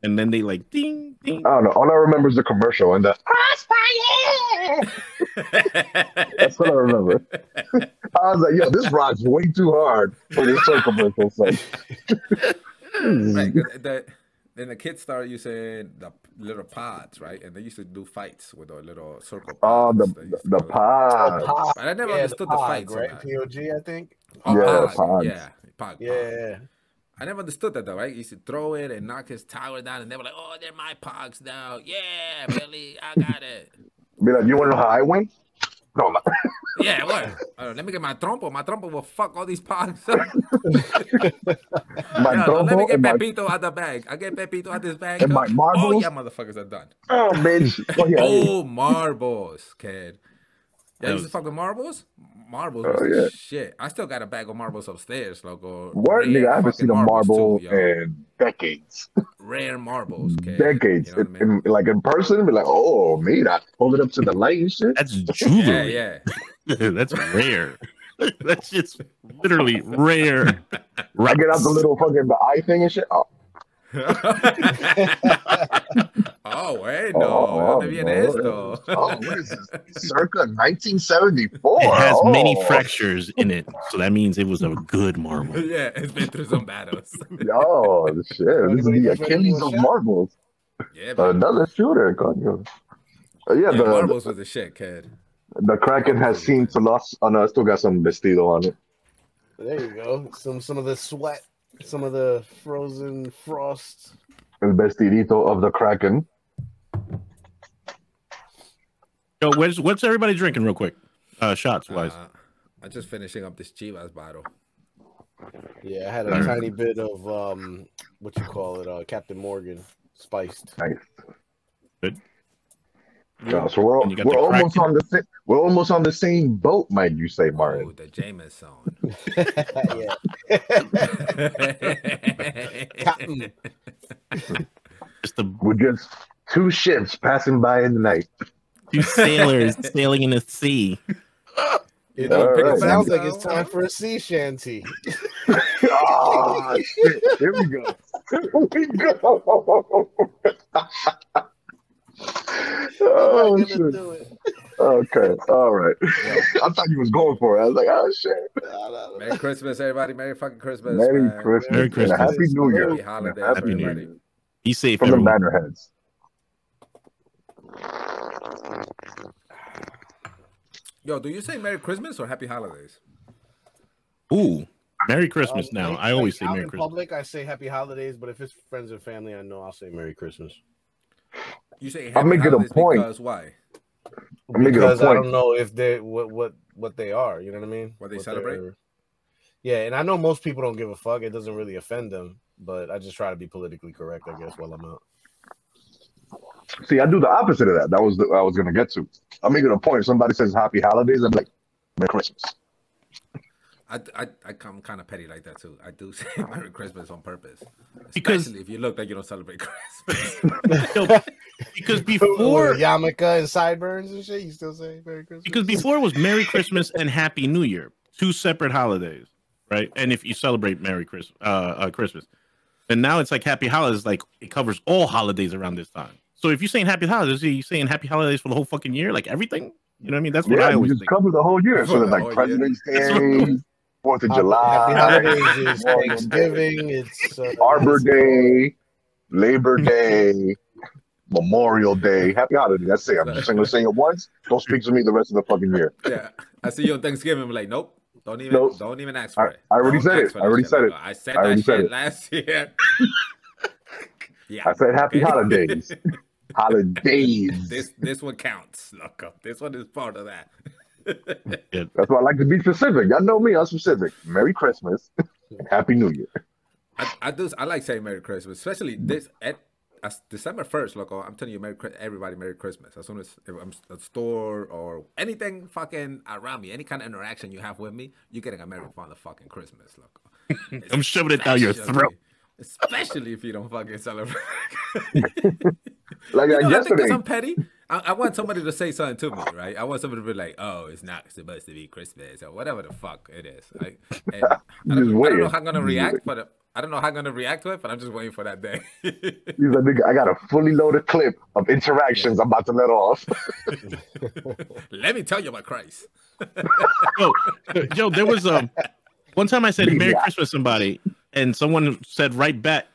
and then they like ding ding. I don't know. All I remember is the commercial and the crossfire. that's what I remember. I was like, yo, this rocks way too hard for this commercial. So. right, 'cause the, then the kids started using the little pods, right? And they used to do fights with the little circle Oh, pods. the They the go- pod. Oh, pod. But I never Yeah, understood the, pod, fights. right? POG, I think. Oh, Yeah, pod, pods. Yeah, pod, pod. Yeah. I never understood that though, right? He used to throw it and knock his tower down, and they were like, "Oh, they're my pogs now." Yeah, Billy, I got it. Be like, you want to know how I win? No, no. Yeah, what? Uh, let me get my trompo. My trompo will fuck all these pogs. my Yeah, no, let me get and my, Pepito out the bag. I get Pepito out this bag. and my Oh marbles. yeah, motherfuckers are done. Oh, bitch. Oh, yeah. Oh, marbles, kid. Yeah, you used to fuck with marbles? Marbles Oh, was the yeah. shit. I still got a bag of marbles upstairs, loco. What? Rare Nigga, I haven't seen a marble too, in decades. Rare marbles, kid. Decades. You know what I mean? In- like in person, be like, oh, man, I hold it up to the light and shit. That's Yeah, jewelry. yeah. That's rare. That's just literally rare. I get out the little fucking the eye thing and shit. Oh, oh, bueno. Oh, ¿Dónde viene no. esto? oh, what is this? Circa 1974. It has many Oh. fractures in it, so that means it was a good marble. yeah, it's been through some battles. Oh, shit. This is the Achilles of marbles. Yeah, man. Another shooter. coño. Uh, yeah, yeah, the, marbles was the shit, kid. the Kraken has seen to loss. Oh, no, I still got some vestido on it. There you go. Some some of the sweat, some of the frozen frost. El vestidito of the Kraken. Yo, what's what's everybody drinking real quick? Uh, shots wise. Uh, I'm just finishing up this Chivas bottle. Yeah, I had a Alright. tiny bit of um, what you call it, uh, Captain Morgan spiced. Nice. Good. Yeah, so we're, And you got we're almost Kraken. on the same we're almost on the same boat, might you say, Oh, Martin? the Jameson. yeah, Captain. Just the We're just two ships passing by in the night. Two sailors sailing in the sea. It, All it right. sounds like it's time for a sea shanty. oh, shit. Here we go. Here we go. oh, I'm not gonna shit. Okay. All right. I thought you was going for it. I was like, oh, shit. Merry Christmas, everybody. Merry fucking Christmas. Merry man. Christmas. Merry Christmas. Happy New Year. Happy holidays, Happy New Year. Be safe, From the everyone. Manorheads. Yo, do you say Merry Christmas or Happy Holidays? Ooh, Merry Christmas Um, now. like- I always like say out Merry in Christmas. public, I say Happy Holidays, but if it's friends and family, I know I'll say Merry Christmas. You say I'll Happy a Holidays point. because why? I'll make a because I don't know if they what what what they are. You know what I mean? What they celebrate? Yeah, and I know most people don't give a fuck. It doesn't really offend them, but I just try to be politically correct, I guess, while I'm out. See, I do the opposite of that. That was the I was gonna get to. I'm making a point. If Somebody says Happy Holidays. I'm like, Merry Christmas. I, I, I come kind of petty like that too. I do say Merry Christmas on purpose, Because- if you look like you don't celebrate Christmas. Yo, because Or before Yamaka and sideburns and shit, you still say Merry Christmas? because before it was Merry Christmas and Happy New Year, two separate holidays, right? And if you celebrate Merry Christmas, uh, uh, Christmas, and now it's like Happy Holidays, like it covers all holidays around this time. So if you're saying Happy Holidays, are you saying Happy Holidays for the whole fucking year, like everything? You know what I mean? That's what Yeah, I we always just think. cover the whole year. So there's like whole President's That's Day, Fourth of July, Happy Holidays is Thanksgiving. It's uh, Arbor Day, Labor Day, Memorial Day. Happy holiday. That's it. I'm just gonna say it once. Don't speak to me the rest of the fucking year. yeah, I see you on Thanksgiving. I'm like, nope, don't even, Nope. don't even ask I- for it. I already Don't said it. I already shit, said it. I said I already that said shit it. last year. yeah, I said happy holidays. Holidays. this this one counts, loco. This one is part of that. That's why I like to be specific. Y'all know me. I'm specific. Merry Christmas. Happy New Year. I, I do. I like saying Merry Christmas, especially this at as December first. Loco, I'm telling you, Merry Chri- everybody, Merry Christmas. As soon as if I'm at a store or anything fucking around me, any kind of interaction you have with me, you're getting a Merry motherfucking Christmas, loco. I'm shoving it down your throat. Especially if you don't fucking celebrate. Like You know, I think yesterday. because I'm petty, I, I want somebody to say something to me, right? I want somebody to be like, "Oh, it's not supposed to be Christmas" or whatever the fuck it is. Like, I, don't, I don't know how I'm gonna You just react, but I don't know how I'm gonna react to it. But I'm just waiting for that day. He's like, nigga, I got a fully loaded clip of interactions I'm about to let off. Let me tell you about Christ. Yo, yo, there was um one time I said Merry Yeah. Christmas somebody, and someone said right back,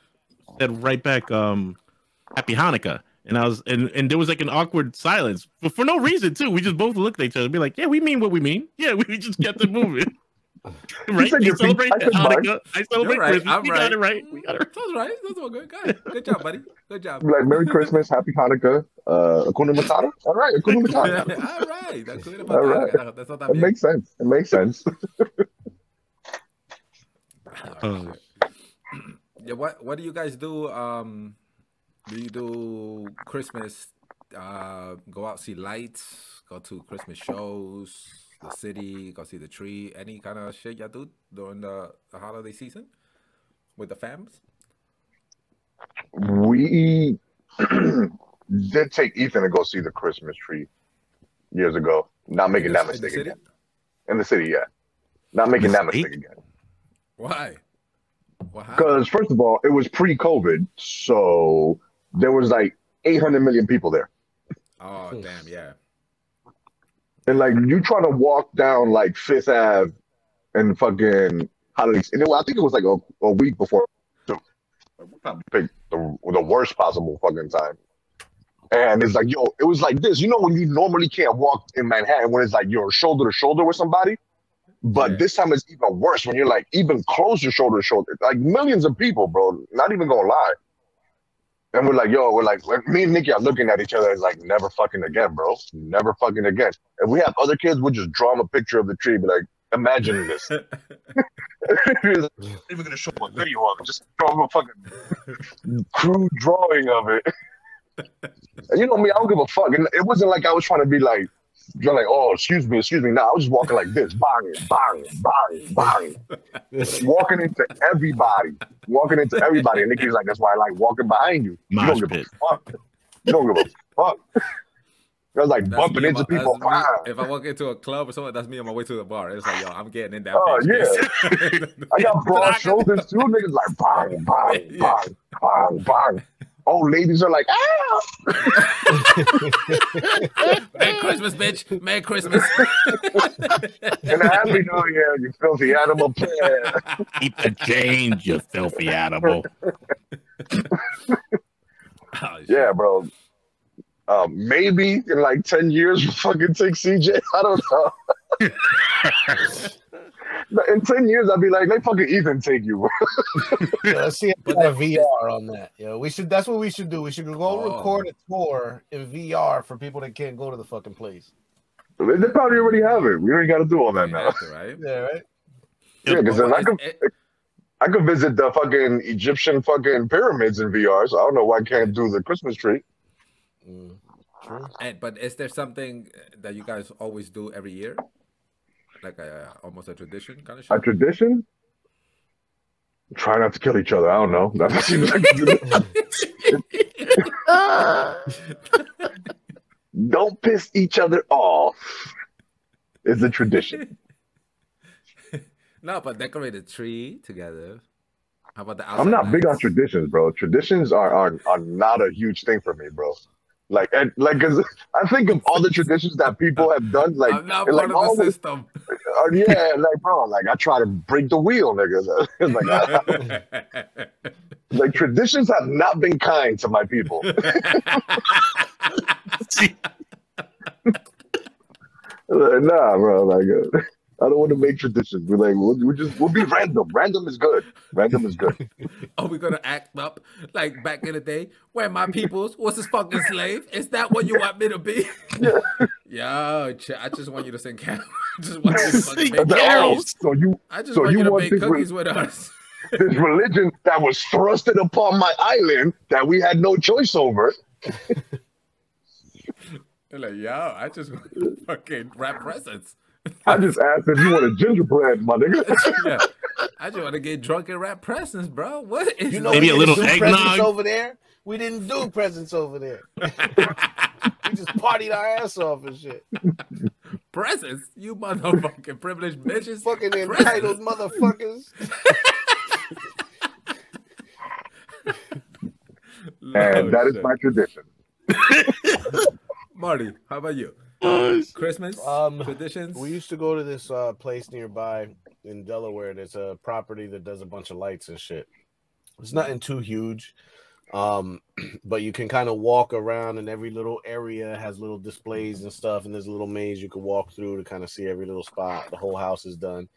said right back, um, Happy Hanukkah, and I was, and and there was like an awkward silence, but for no reason too. We just both looked at each other, and be like, yeah, we mean what we mean. Yeah, we, we just kept it moving. right? said You celebrate I. Hanukkah. I celebrate right. Christmas. I'm we right. got it right. We got it. That's right. That's all good. Good. Good job, buddy. Good job. like, Merry Christmas, Happy Hanukkah, uh, Akuna Matata. All right, Akuna Matata. all right. That's good All right. That's not that It big. makes sense. It makes sense. Oh. Yeah, what what do you guys do? Um, do you do Christmas? Uh, go out see lights, go to Christmas shows, the city, go see the tree, any kind of shit y'all do during the, the holiday season with the fams? We did take Ethan to go see the Christmas tree years ago. Not making In that in mistake city? again. In the city, yeah. Not making that mistake again. Why? What happened? Because first of all, it was pre-COVID, so there was like 800 million people there, Oh damn, yeah. and like you trying to walk down like Fifth Ave and fucking holidays, and it, I think it was like a, a week before. So we probably picked the, the worst possible fucking time. And it's like, yo, it was like this. You know when you normally can't walk in Manhattan when it's like you're shoulder to shoulder with somebody? But Yeah. this time it's even worse when you're like even closer shoulder to shoulder. Like millions of people, bro. Not even gonna lie. And we're like, yo, we're like, me and Nikki are looking at each other as like, never fucking again, bro. Never fucking again. If we have other kids, we'll just draw them a picture of the tree, be like, imagine this. "I'm even gonna show him a video of it. Just show him a fucking crude drawing of it. And you know me, I don't give a fuck. And it wasn't like I was trying to be like, you're like, oh, excuse me, excuse me. Nah, I was just walking like this, bang, bang, bang, bang, walking into everybody, walking into everybody. And Nikki's like, that's why I like walking behind you. You Mosh don't give pit. a fuck. You don't give a fuck. I was like That's bumping into my- people. that's If I walk into a club or something, that's me on my way to the bar. It's like, yo, I'm getting in that. Oh, bitch. I got broad shoulders too. Niggas like bang, bang, bang, bang, bang. Old ladies are like, ah. Merry Christmas, bitch. Merry Christmas. And a happy new year, you filthy animal. player. Keep the change, you filthy animal. Oh, yeah, bro. Um, maybe in like 10 years, we'll fucking take CJ. I don't know. in 10 years, I'll be like, let fucking Ethan take you. Yeah, let's see But a that- VR on that. Yeah, we should. That's what we should do. We should go Oh. record a tour in VR for people that can't go to the fucking place. they probably already have it. We already got to do all that You now. to, right? Yeah, right. Yeah, because I could, it- I could visit the fucking Egyptian fucking pyramids in VR. So I don't know why I can't do the Christmas tree. Mm, true. And but is there something that you guys always do every year, like a almost a tradition kind of A tradition? Try not to kill each other. I don't know. That seems like don't piss each other off. Is a tradition. no, but decorate a tree together. How about the? I'm not outside big on traditions, bro. Traditions are, are are not a huge thing for me, bro. Like and like, cause I think of all the traditions that people have done, like, I'm not and, part like of the system. uh, yeah, like bro, like I try to break the wheel, nigga. like, I- like traditions have not been kind to my people. Nah, bro. Like, uh, I don't want to make traditions. We're like, we'll, we'll just we'll be random. Random is good. Random is good. Are we gonna act up like back in the day? Where my peoples was this fucking slave? Is that what you want me to be? Yo, I just want you to sing carols. I just want you to fucking make But, oh, so you I just so want you you to want make this cookies with us. this religion that was thrusted upon my island that we had no choice over. They're like, yo, I just want to fucking wrap presents. I just asked if you want a gingerbread, my nigga. yeah. I just want to get drunk and wrap presents, bro. What is You know, Maybe a little eggnog. over there. We didn't do presents over there. we just partied our ass off and shit. presents? You motherfucking privileged bitches. Fucking Presents. entitled motherfuckers. And that is my tradition. Marty, how about you? Christmas Um, traditions? We used to go to this uh, place nearby in Delaware. There's a property that does a bunch of lights and shit. It's nothing too huge, um, but you can kind of walk around, and every little area has little displays and stuff. And there's a little maze you can walk through to kind of see every little spot. The whole house is done.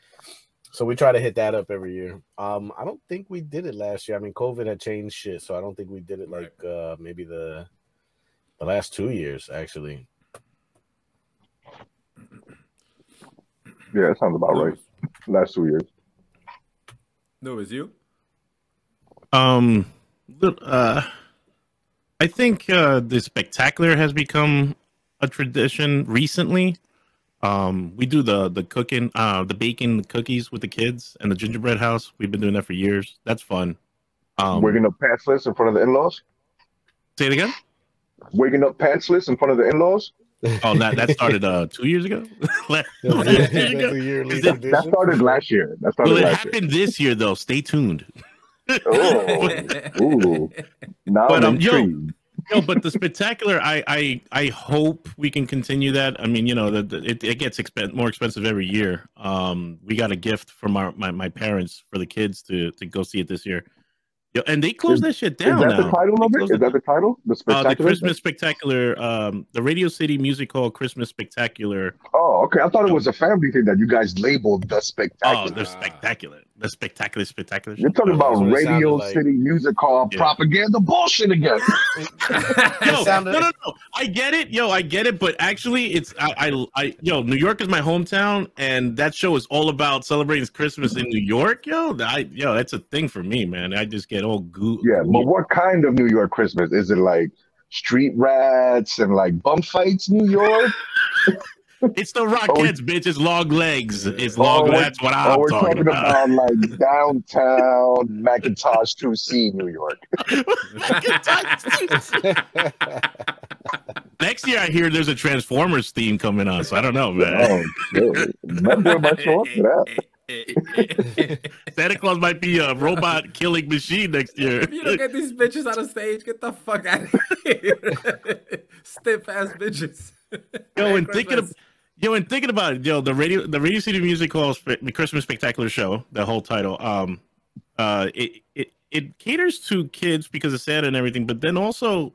So we try to hit that up every year. Um, I don't think we did it last year. I mean, COVID had changed shit, so I don't think we did it like uh, maybe the the last two years actually. Yeah, that sounds about right. Last two years. No, it's you. Um, uh, I think uh, the spectacular has become a tradition recently. Um, we do the the cooking, uh, the baking cookies with the kids and the gingerbread house. We've been doing that for years. That's fun. Um, Waking up pantsless in front of the in-laws. say it again. Waking up pantsless in front of the in-laws. Oh, that that started uh two years ago. Last- That's two ago. yearly Is That started last year. That started Well, it last year. happened this year though. Stay tuned. Oh, ooh. Now But, I'm um, yo, intrigued. no, but the spectacular, I, I, I hope we can continue that. I mean, you know, the, the, it, it gets expen- more expensive every year. Um, we got a gift from our my, my parents for the kids to to go see it this year. Yo, and they closed that shit down. Is that now. the title of it? Is that the title? The uh, the spectacular. Christmas Spectacular, um, the Radio City Music Hall Christmas Spectacular. oh, okay. I thought it was a family thing that you guys labeled the Oh, spectacular. they're spectacular. The spectacular, spectacular. You're talking about that's what Radio like. City Music Hall Yeah. propaganda bullshit again. Yo, sounded- no, no, no. I get it, yo. I get it, but actually, it's I, I, I, yo. New York is my hometown, and that show is all about celebrating Christmas in New York, yo. I, yo, that's a thing for me, man. I just get all goo. Yeah, but what kind of New York Christmas? Is it like street rats and like bum fights, New York? It's the Rockettes, oh, bitch. It's long legs. It's Oh, long. we're- that's what Oh, I'm we're talking, talking about. about like downtown Macintosh 2C, New York. Next year, I hear there's a Transformers theme coming on, so I don't know, man. Oh, shit. My show up for that. Santa Claus might be a robot killing machine next year. If you don't get these bitches on the stage, get the fuck out of here. Stiff ass bitches. Yo, Merry and thinking of Christmas. Yo, and thinking about it, yo, the radio, the Radio City Music Hall the Christmas Spectacular Show, the whole title, um, uh, it it it caters to kids because of Santa and everything, but then also.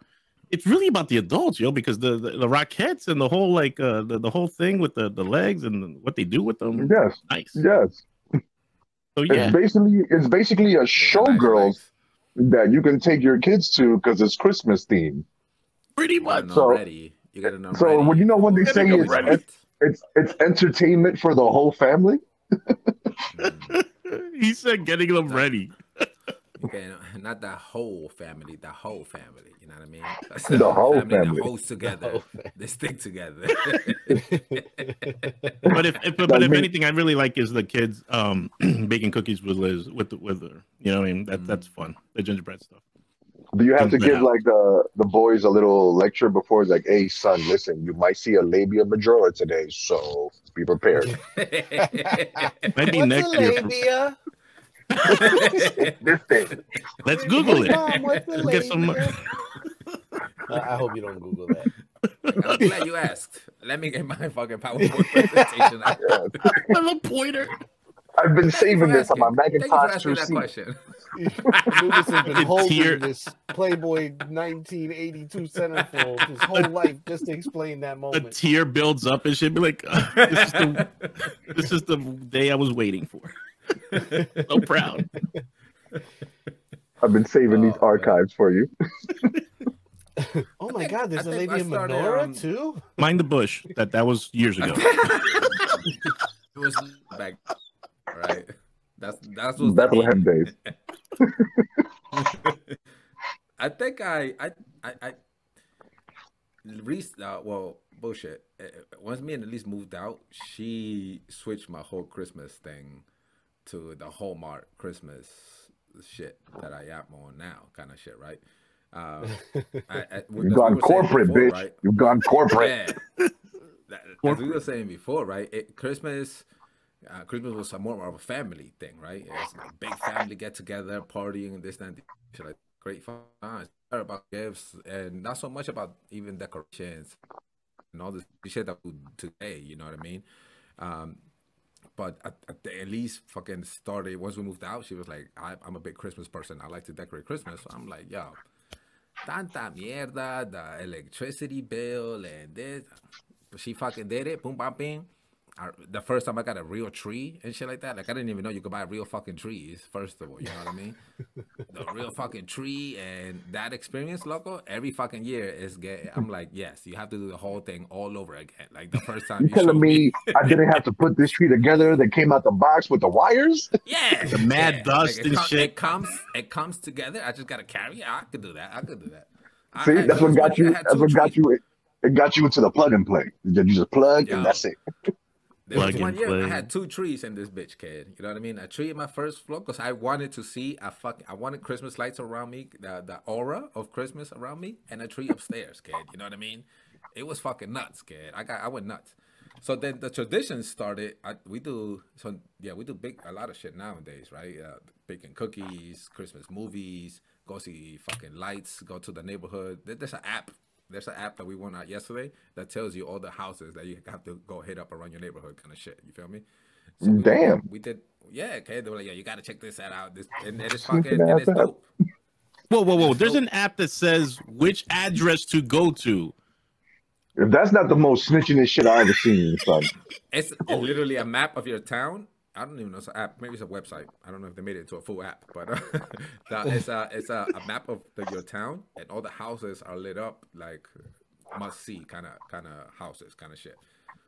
It's really about the adults, yo, because the the, the Rockettes and the whole like uh the, the whole thing with the, the legs and what they do with them, Yes, nice. yes. So yeah, It's basically it's basically a Nice showgirls legs. that you can take your kids to because it's Christmas themed. pretty much. know So- ready. You gotta know So ready. when you know when they Gotta say know it's, it's it's it's entertainment for the whole family, he said getting them ready. Okay, not the whole family, the whole family. You know what I mean? That's The whole family. that holds together. whole. They stick together. but if, if but That if anything, I really like is the kids um baking cookies with Liz with with her. You know what I mean? That that's fun. The gingerbread stuff. Do you have to give out. like the the boys a little lecture before? It's like, hey son, listen, you might see a labia majora today, so be prepared. Might be What's next a year. labia? Uh? this thing. let's Google it. Mom, Let's get some. I I hope you don't Google that. I'm glad you asked. Let me get my fucking PowerPoint presentation out. Yeah. I'm a pointer. I've been saving for this on my asking. Thank you for Macintosh asking that 2C. question. Lucas has been holding here. this Playboy 1982 centerfold his whole life just to explain that moment. A tear builds up and shit. Be like, this is the this is the day I was waiting for. so proud. I've been saving these Oh, man. archives for you. Oh my God, there's I a lady in started, Menorah um, too. Mind the bush. That that was years ago. It was back, right? That's that's what Bethlehem days. I think I I I, I Reese. Uh, well, bullshit. Uh, Once me and Elise moved out, she switched my whole Christmas thing to the Hallmark Christmas shit that I am on now, kind of shit, right? Uh, I, I, You've gone corporate, bitch. You've gone corporate. Yeah. That- As we were saying before, right? It, Christmas, uh, Christmas was more of a family thing, right? It's like big family get together, partying, and this and that, like great fun. It's about gifts and not so much about even decorations and all this shit that we today. You know what I mean? Um, but at, at, the, at least fucking started once we moved out. She was like, I, "I'm a big Christmas person. I like to decorate Christmas." So I'm like, "Yo, tanta mierda, the electricity bill and this." But she fucking did it. Boom, bam, bing. I, the first time I got a real tree and shit like that, like I didn't even know you could buy real fucking trees. First of all, you know what I mean? the real fucking tree and that experience, loco. Every fucking year is get. I'm like, yes, you have to do the whole thing all over again. Like the first time You you, telling showed me I didn't have to put this tree together that came out the box with the wires? Yeah, The mad dust it and com- shit. It comes, it comes together. I just gotta carry it. I could do that. I could do that. See, I- that's what I got you. That's two what got you. It, it got you into the plug and play. You just plug Yeah. and that's it. There was one year play. I had two trees in this bitch, kid. You know what I mean? A tree in my first floor because I wanted to see a fuck. I wanted Christmas lights around me, the the aura of Christmas around me, and a tree upstairs, kid. You know what I mean? It was fucking nuts, kid. I got I went nuts. So then the tradition started. I, we do so yeah, we do big a lot of shit nowadays, right? Uh, baking cookies, Christmas movies, go see fucking lights, go to the neighborhood. There's an app. There's an app that we went out yesterday that tells you all the houses that you have to go hit up around your neighborhood, kind of shit. You feel me? we- Damn. We did, yeah. Okay, they were like, yeah, you got to check this out. This and it is fucking and it's ass dope. Whoa, whoa, whoa! There's an app that says which address to go to. If that's not the most snitchingest shit I've ever seen, son. It's oh. literally a map of your town, I don't even know it's an app. Maybe it's a website. I don't know if they made it into a full app, but uh, that it's a it's a, a map of the, your town, and all the houses are lit up like must see kind of kind of houses, kind of shit.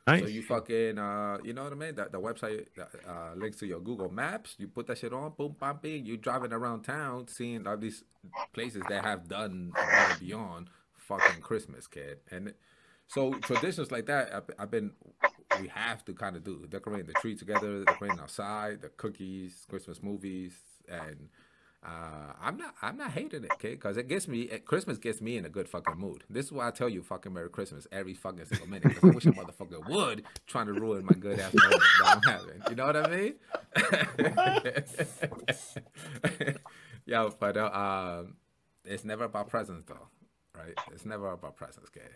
Nice. So you fucking, uh, you know what I mean? The, the website that, uh, links to your Google Maps. You put that shit on, boom, bam, bing. You driving around town, seeing all these places that have done beyond fucking Christmas, kid. And so traditions like that, I've, I've been, we have to kind of do decorating the tree together, decorating outside, the cookies, Christmas movies, and uh, I'm not, I'm not hating it, kid, because it gets me. It, Christmas gets me in a good fucking mood. This is why I tell you, fucking Merry Christmas every fucking single minute. Because I wish a motherfucker would trying to ruin my good ass moment that I'm having. You know what I mean? yeah, but uh, um, it's never about presents though, right? It's never about presents, okay?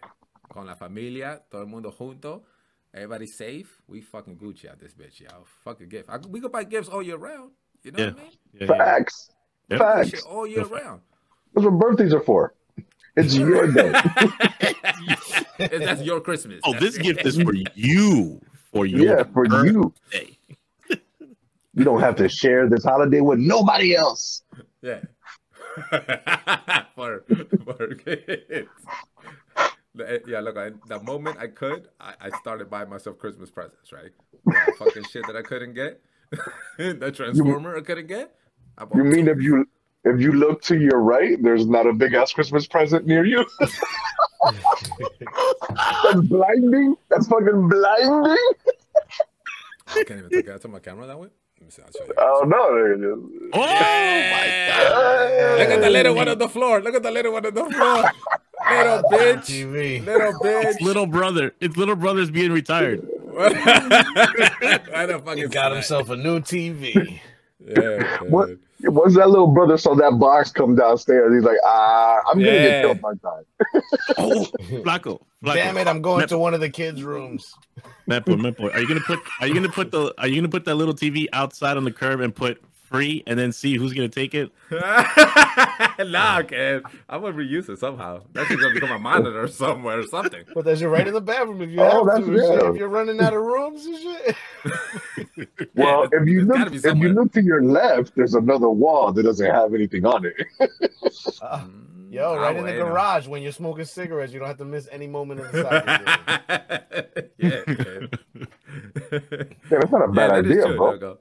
Con la familia, todo el mundo junto. Everybody safe. We fucking Gucci out this bitch, y'all. Fucking gift. I, we could buy gifts all year round. You know Yeah. what I mean? Yeah, yeah. Facts. Yep. Facts. Shit all year round. That's what birthdays are for. It's your day. That's your Christmas. Oh, this gift is for you. For you. yeah, for you. You don't have to share this holiday with nobody else. Yeah. for for kids. The- eh, Yeah, look, I, the moment I could, I, I started buying myself Christmas presents, right? The fucking shit that I couldn't get, the Transformer I couldn't get. I You mean if you if you look to your right, there's not a big ass Christmas present near you? That's blinding. That's fucking blinding. I can't even take it. I took my camera that way. Let me see. I'll show you. Oh no! there it is. Oh Yeah. Look at the little one on the floor. Look at the little one on the floor. Little bitch. TV. Little bitch. It's little brother. It's little brother's being retired. I don't fucking He got see himself a new TV. Yeah. What? dude. Once that little brother saw that box come downstairs, he's like, "Ah, I'm gonna Yeah. get killed by time." Oh, Flaco. Flaco. Damn it! I'm going Mep- to one of the kids' rooms. Mepo, Mepo, are you gonna put? Are you gonna put the? Are you gonna put that little TV outside on the curb and put free, and then see who's gonna take it? nah, kid. I'm gonna reuse it somehow. That's gonna become a monitor somewhere or something. But there's your right in the bathroom if you Oh, have to. and shit. good. If you're running out of rooms and shit. Well, Yeah, if you look, gotta if you look to your left, there's another wall that doesn't have anything on it. Uh, Mm, yo, right in the bueno. garage when you're smoking cigarettes, you don't have to miss any moment of the side. yeah. Yeah, that's not a bad that is idea, true, bro.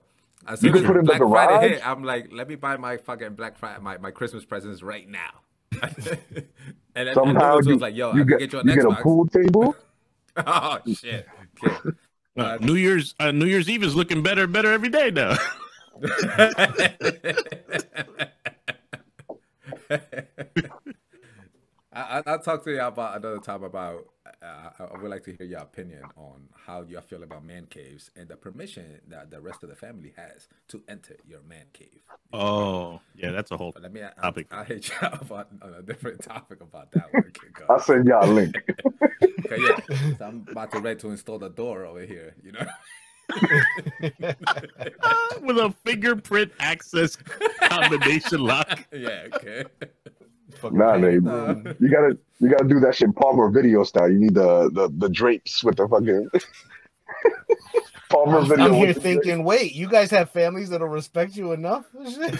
Logo. As You soon can as put it in the Black Friday garage. hit, I'm like, let me buy my fucking Black Friday, my, my Christmas presents right now. and then Somehow and you, was like, yo, I you can get, get you an you get a pool table. oh shit. Kid. Uh, New Year's uh, New Year's Eve is looking better and better every day now. I, I, I'll talk to you about another time about. Uh, I I would like to hear your opinion on how you feel about man caves and the permission that the rest of the family has to enter your man cave. oh, yeah, that's a whole. But let me. I, Topic. I, hit you up on, on a different topic about that one. I'll send y'all a link. Okay, yeah, so I'm about to ready to install the door over here. You know. with a fingerprint access combination lock. yeah. Okay. Fucking Nah, panic neighbor. You gotta you gotta do that shit Palmer video style. You need the the, the drapes with the fucking Palmer video. I'm here with the thinking, wait, you guys have families that'll respect you enough? shit?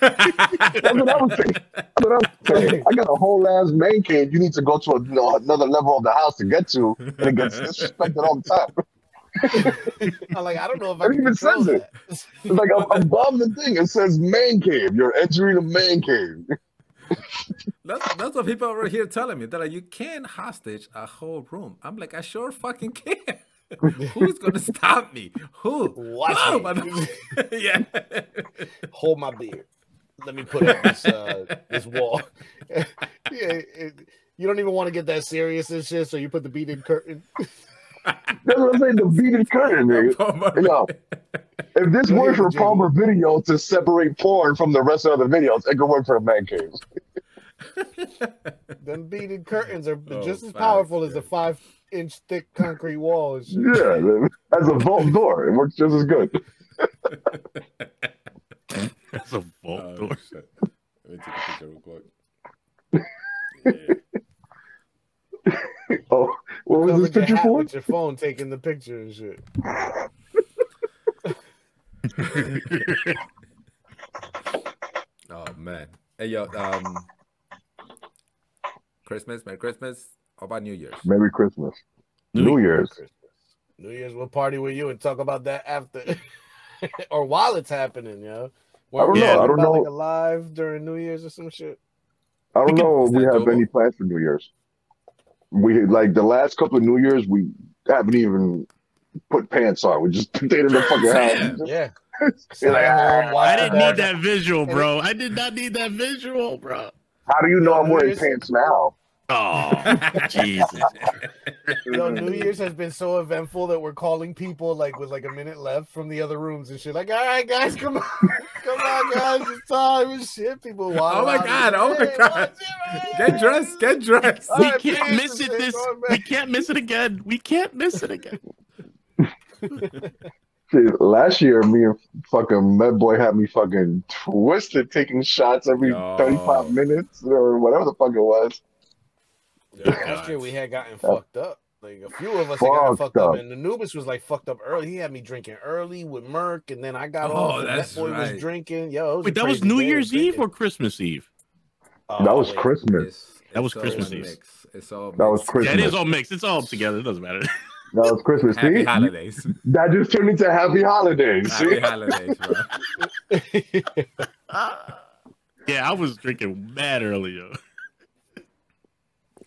That's what I was thinking. That's what I was saying. I got a whole ass man cave. You need to go to a, you know, another level of the house to get to, and it gets disrespected all the time. I'm like, I don't know if I It can even control says it. that. It's like above the thing. It says man cave. You're entering a man cave. That's that's what people over here telling me. They're like, you can't hostage a whole room. I'm like, I sure fucking can. Who's gonna stop me? Who? Watch Who, me. yeah. Hold my beer. Let me put up this uh, this wall. yeah, it, you don't even want to get that serious and shit, so you put the beaded curtain. That's what I'm saying. The beaded curtain, nigga. Yo, if this Go works for Palmer Video to separate porn from the rest of the videos, it could work for a man cave. Them beaded curtains are Oh, just as facts, powerful as yeah. a five inch thick concrete wall. And. Yeah, as a vault door, it works just as good. That's a vault Oh, door. shit. Let me take a picture real quick. Yeah. Oh, what was this your picture for? with your phone taking the picture and shit. Oh man. Hey yo, um Christmas, Merry Christmas. How about New Year's? Merry Christmas. New New Year's. New Year's, we'll party with you and talk about that after or while it's happening, yo. I don't know, I don't about, Like know. a live during New Year's or some shit. I don't We know if we have doable? any plans for New Year's. We like the last couple of New Year's, we haven't even put pants on. We just stayed in the fucking Damn. house. Yeah. Like, ah, Stay I didn't need that visual, bro. I did not need that visual, bro. How do you know I'm wearing pants now? Oh, Jesus. Yo, New Year's has been so eventful that we're calling people like with like a minute left from the other rooms and shit. Like, all right, guys, come on, come on, guys, it's time and shit. People, Oh my God, oh my God. Get dressed, get dressed. We right, can't please, miss it this going we can't miss it again. We can't miss it again. Shit, last year, me and fucking Med Boy had me fucking twisted, taking shots every Yo. 35 minutes or whatever the fuck it was. Last year we had gotten fucked up. Like a few of us had gotten Fucked fucked up. up. and Anubis was like fucked up early. He had me drinking early with Merc, and then I got Oh, off. That's that boy right. was drinking. Yo, was Wait, that was New Year's Eve drinking. or Christmas Eve? Oh, that was wait. Christmas. It's- That was Christmas Eve. mix. It's all That was mixed. Christmas. Yeah, it is all mixed. It's all together. It doesn't matter. That was Christmas. Happy See? holidays. That just turned into Happy Holidays. Happy See? holidays, bro. yeah, I was drinking mad earlier.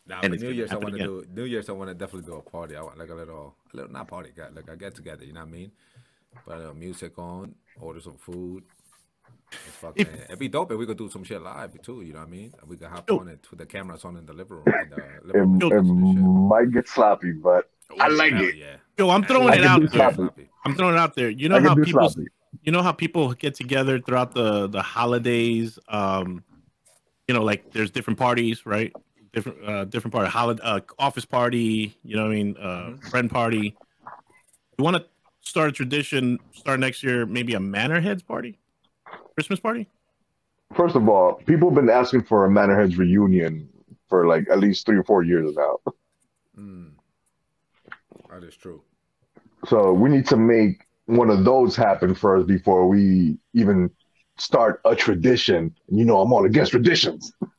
Nah, And New gonna Year's I want to do. New Year's I want to definitely do a party. I want like a little, a little not party, get like a get together. You know what I mean? Put a little music on, order some food. It's fucking, it'd be dope if we could do some shit live too. You know what I mean? We could hop Yo. on it with the cameras on in the living room. In the living It, it might get sloppy, but I like it. Yeah. Yo, I'm throwing I it out there. sloppy. I'm throwing it out there. You know how people sloppy. you know how people get together throughout the the holidays um you know like there's different parties right different uh different party holiday uh, office party you know what i mean uh Mhm. friend party you want to start a tradition start next year maybe a manor heads party christmas party First of all, people have been asking for a Manorheads reunion for like at least three or four years now. Mm. That is true. So we need to make one of those happen first before we even start a tradition. You know, I'm all against traditions.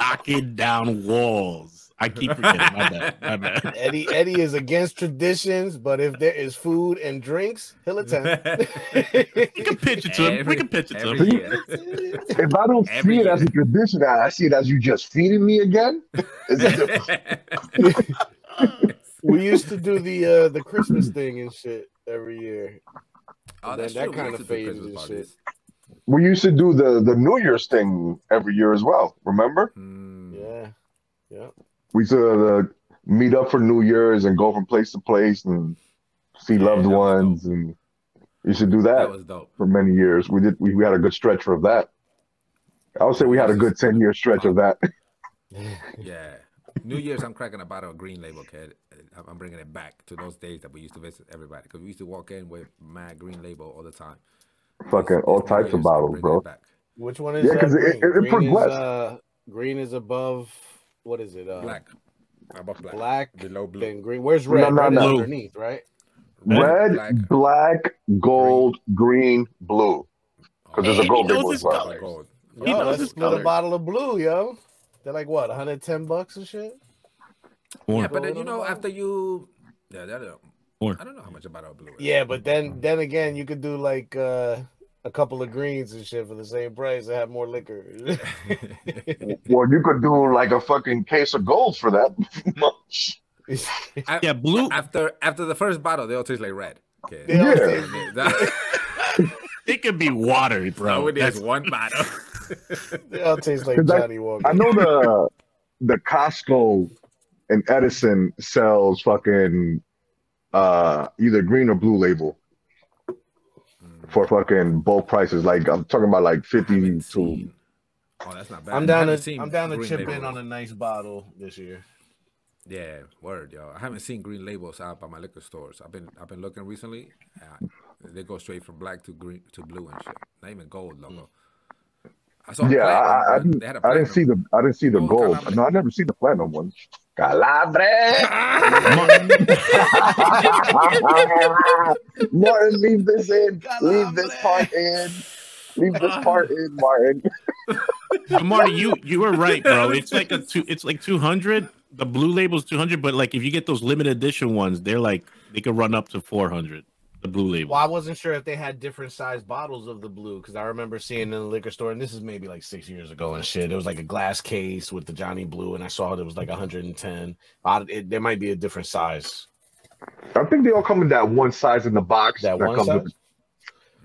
knocking down walls i keep forgetting my bad my bad Eddie Eddie is against traditions, but if there is food and drinks, he'll attend. we can pitch it to him we can pitch it to him year. If I don't Every see it as a tradition, I I see it as you just feeding me again. Is it we used to do the uh the Christmas thing and shit every year. oh, Then that's that true. We kinda used fades and parties. We used to do the the New Year's thing every year as well. Remember? Mm. Yeah. Yeah. We used to uh, meet up for New Year's and go from place to place and see Yeah, loved that was ones, and we used to do that, That was dope. for many years. We did. We, we had a good stretch of that. I would say we had a good ten year stretch of that. Yeah. New Year's, I'm cracking a bottle of Green Label, kid. I'm- I'm bringing it back to those days that we used to visit everybody because we used to walk in with mad Green Label all the time. Fucking all types of bottles, bro. back. Which one is Yeah, uh, 'cause it- green? it- it green is uh green is above what is it? Uh Black. Above black. black Below blue. then green. Where's red? no, red no. is Blue. underneath, right? Red, black. black, gold, green, blue. Because there's a He gold knows label his as well. colors. He knows let's his split a bottle of blue, yo. They're like what, 110 bucks and shit? More. Yeah, but then, you know, after you, yeah, that, I don't know how much about our blue is. Yeah, but then then again, you could do like uh a couple of greens and shit for the same price and have more liquor. Well, you could do like a fucking case of gold for that much. I- yeah blue After after the first bottle, they all taste like red. Okay. Yeah. taste- it could be water I bro would That's- need one bottle. they all taste like 'Cause I- Johnnie Walker. I know the the Costco and Edison sells fucking uh either green or blue label for fucking bulk prices. Like I'm talking about like I fifty to seen- Oh, that's not bad. I'm down to I'm down to green chip in on a nice bottle this year. Yeah, word, yo. I haven't seen green labels out by my liquor stores. I've been I've been looking recently. Uh, they go straight from black to green to blue and shit. Not even gold logo. I saw Yeah, I, I, I didn't, they had a I didn't see the I didn't see the Oh, gold. Calabre. No, I never seen the platinum one. Calabre. Martin, leave this in. Leave this part in. Leave this part in, Martin. But Marty, you you were right, bro. It's like a two. It's like two hundred. The blue label's two hundred, but like if you get those limited edition ones, they're like they could run up to four hundred. The blue label. Well, I wasn't sure if they had different size bottles of the blue because I remember seeing in the liquor store, and this is maybe like six years ago and shit. It was like a glass case with the Johnny Blue, and I saw it was like 110. Uh, it, there might be a different size. I think they all come in that one size in the box. That one comes size? with-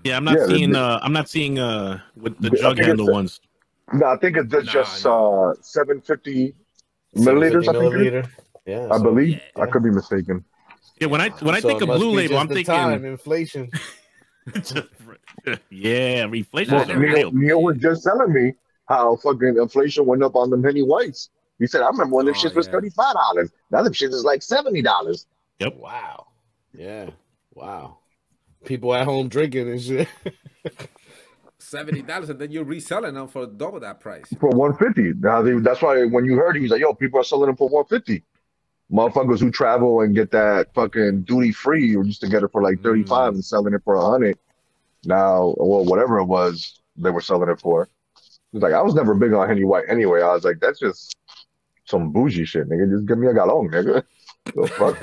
Yeah, I'm not Yeah, seeing. the- Uh, I'm not seeing. Uh, with the I jug think handle it's- ones. No, I think it's just, Nah, just nah. uh 750 milliliters. 750 I think. milliliter. Yeah, I so- believe. Yeah. I could be mistaken. Yeah, when I when I so think of blue label, I'm thinking. time inflation. yeah, inflation. Nah, Well, Neil. Neil was just telling me how fucking inflation went up on them Henny whites. He said, I remember when them Oh, shits was yeah. thirty five dollars. Now them shits is like seventy dollars. Yep. Wow. Yeah. Wow. People at home drinking and shit. Seventy dollars, and then you're reselling them for double that price. for 150. Now they, that's why when you heard it, he's like, yo, people are selling them for 150. Motherfuckers who travel and get that fucking duty free or used to get it for like mm. 35 and selling it for 100. Now, well, whatever it was, they were selling it for. He's like, I was never big on Henny White anyway. I was like, that's just some bougie shit, nigga. Just give me a gallon, nigga. The fuck?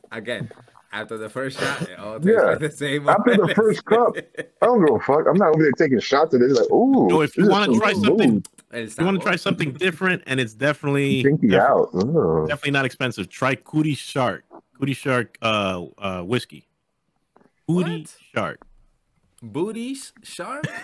Again, after the first shot, it all tastes Yeah. the same. After the first cup, I don't give a fuck. I'm not over there taking shots of this. Like, ooh. No, if you this wanna try smooth. something- El You want to try something different, and it's definitely Kinky out. Ugh. definitely not expensive. Try Cootie Shark, Cootie Shark, uh, uh, whiskey. Cootie What? Shark. Booties shark?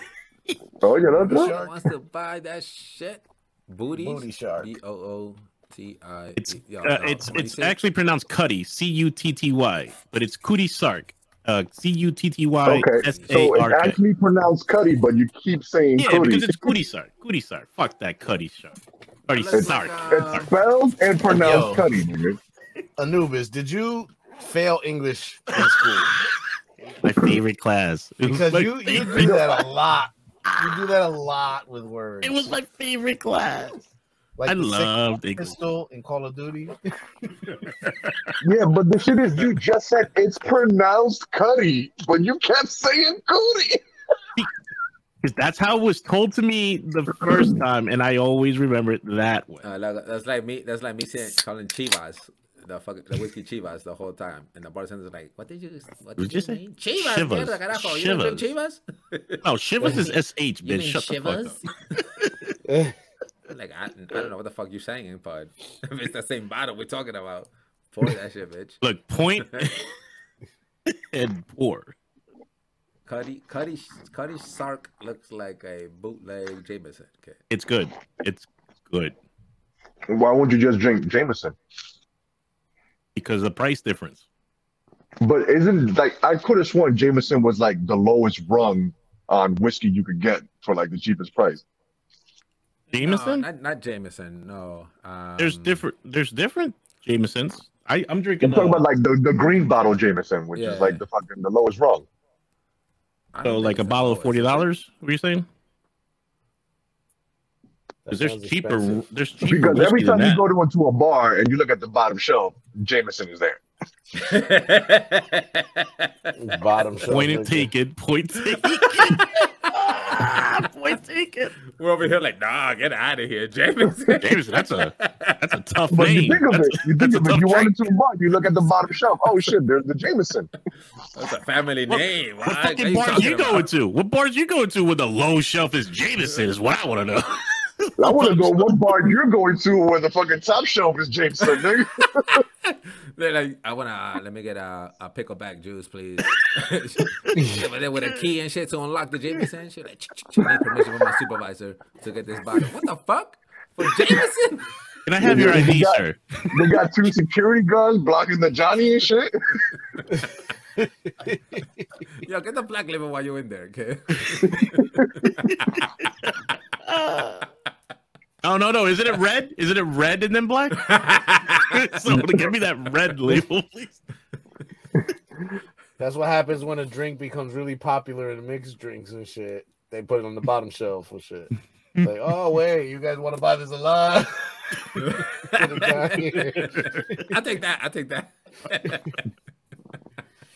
Oh, yeah, that's Shark. good. Who wants to buy that shit? Booties. Booty shark. B O O T I. It's uh, it's what do you it's actually pronounced Cuddy, C U T T Y, but it's Cootie Sark, uh, C U T T Y Okay, so A it's actually pronounced Cuddy, but you keep saying Yeah, Cuddy. because it's Cootie Sark, Cootie Sark. Fuck that Cuddy Shark. Cuddy Looks Sark. like, It's uh, spelled and pronounced Yo. Cuddy, nigga. Anubis, did you fail English in school? My favorite class. It Because you, you do that a lot. You do that a lot with words. It was my favorite class. Like I the six loved pistol in Call of Duty. Yeah, but the shit is, you just said it's pronounced Cuddy, but you kept saying Cuddy. Because that's how it was told to me the first time, and I always remember it that way. Uh, like, that's like me. That's like me saying calling Chivas the fuck the whiskey Chivas the whole time, and the bartender's like, "What did you? What What'd did you you say? mean? Chivas? Shivas. mierda, carajo. You don't drink Chivas? No, Shivas is S H, You bitch. mean Shut the fuck up. like I, I don't know what the fuck you're saying, but if it's the same bottle we're talking about, pour that shit, bitch. Look, point and pour. Cuddy, Cuddy, Cuddy Sark looks like a bootleg Jameson. Okay. It's good. It's good Why won't you just drink Jameson? because the price difference. But isn't like I could have sworn Jameson was like the lowest rung on whiskey you could get for like the cheapest price. Jameson. No, not, not Jameson. No. Um, there's different. There's different Jamesons. I I'm I'm talking uh, about like the, the green bottle Jameson, which Yeah. is like the fucking the lowest rung. So like a bottle of forty lowest, is it? dollars. What are you saying? Because there's cheaper. expensive. There's cheaper Because every time you go to into a bar and you look at the bottom shelf, Jameson is there. Bottom shelf. Point and liquor. take it. Point take it. point take it. We're over here like, nah, get out of here, Jameson. Jameson, that's a that's a tough But you name. think of That's, it, you think that's a of it. You walk drink. into a bar, you look at the bottom shelf. Oh shit, there's the Jameson. That's a family What- name. What What, fucking are you bars you going to? What bars you going to with the low shelf is Jameson? Is what I want to know. I want to go what bar you're going to where the fucking top shelf is Jameson. Nigga. They're like, I wanna uh, let me get a, a pickleback juice, please. but then with a key and shit to unlock the Jameson, shit like, I need permission from my supervisor to get this bottle. What the fuck for Jameson? Can I have your You ID, got- sir? They got two security guards blocking the Johnny and shit. Yo, get the black label while you're in there, okay? Oh no, no, isn't it red? Isn't it red and then black? Someone give me that red label, please. That's what happens when a drink becomes really popular in mixed drinks and shit. they put it on the bottom shelf or shit. Like, oh wait, you guys want to buy this a lot? I take that. I take that.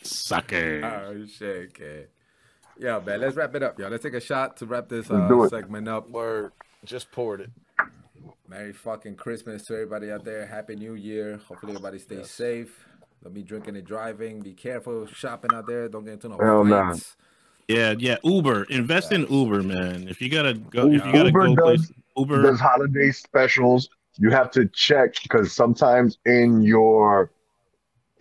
Sucker. oh shit, kid. Yeah, man. Let's wrap it up, y'all. Let's take a shot to wrap this uh, segment up. Word, just poured it. Merry fucking Christmas to everybody out there. Happy New Year. Hopefully everybody stays Yes. safe. Don't be drinking and driving. Be careful shopping out there. Don't get into no Hell nah. fights. Yeah, yeah. Uber. Invest in Uber, man. If you gotta go, if you Uber gotta go does- place, Uber. There's holiday specials. You have to check because sometimes in your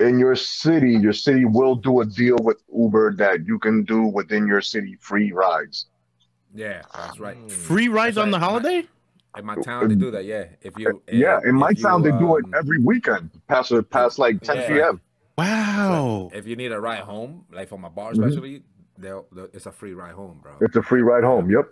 in your city, your city will do a deal with Uber that you can do within your city free rides. Yeah, that's right. Free rides That's on the right. holiday? In my town, they do that. Yeah, if you. yeah, in my you, town they do it um, every weekend past past like 10 Yeah. p.m. Wow. If you need a ride home, like from my bar, especially, they'll, they'll- it's a free ride home, bro. It's a free ride home. Yep.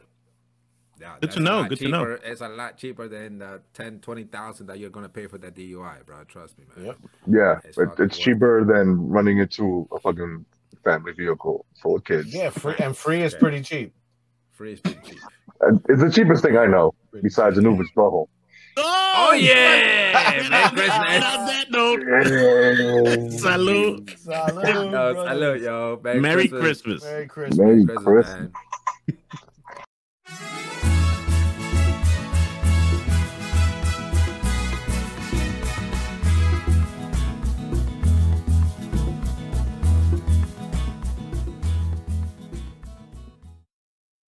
Yeah, Good to know, lot good to know. It's a lot cheaper than the 10, 20,000 that you're gonna pay for that DUI, bro. Trust me, man. Yep. Yeah, It's it, it's cheaper than running into a fucking family vehicle full of kids. Yeah, free and free is Yeah. pretty cheap. Free is pretty cheap. And It's the cheapest thing I know besides an Uber's butthole. Oh, oh yeah! Merry Christmas. on that note, salute. Salud, No, brothers. salute, yo. Merry, Merry Christmas. Christmas. Merry Christmas. Merry Christmas, Christmas. man.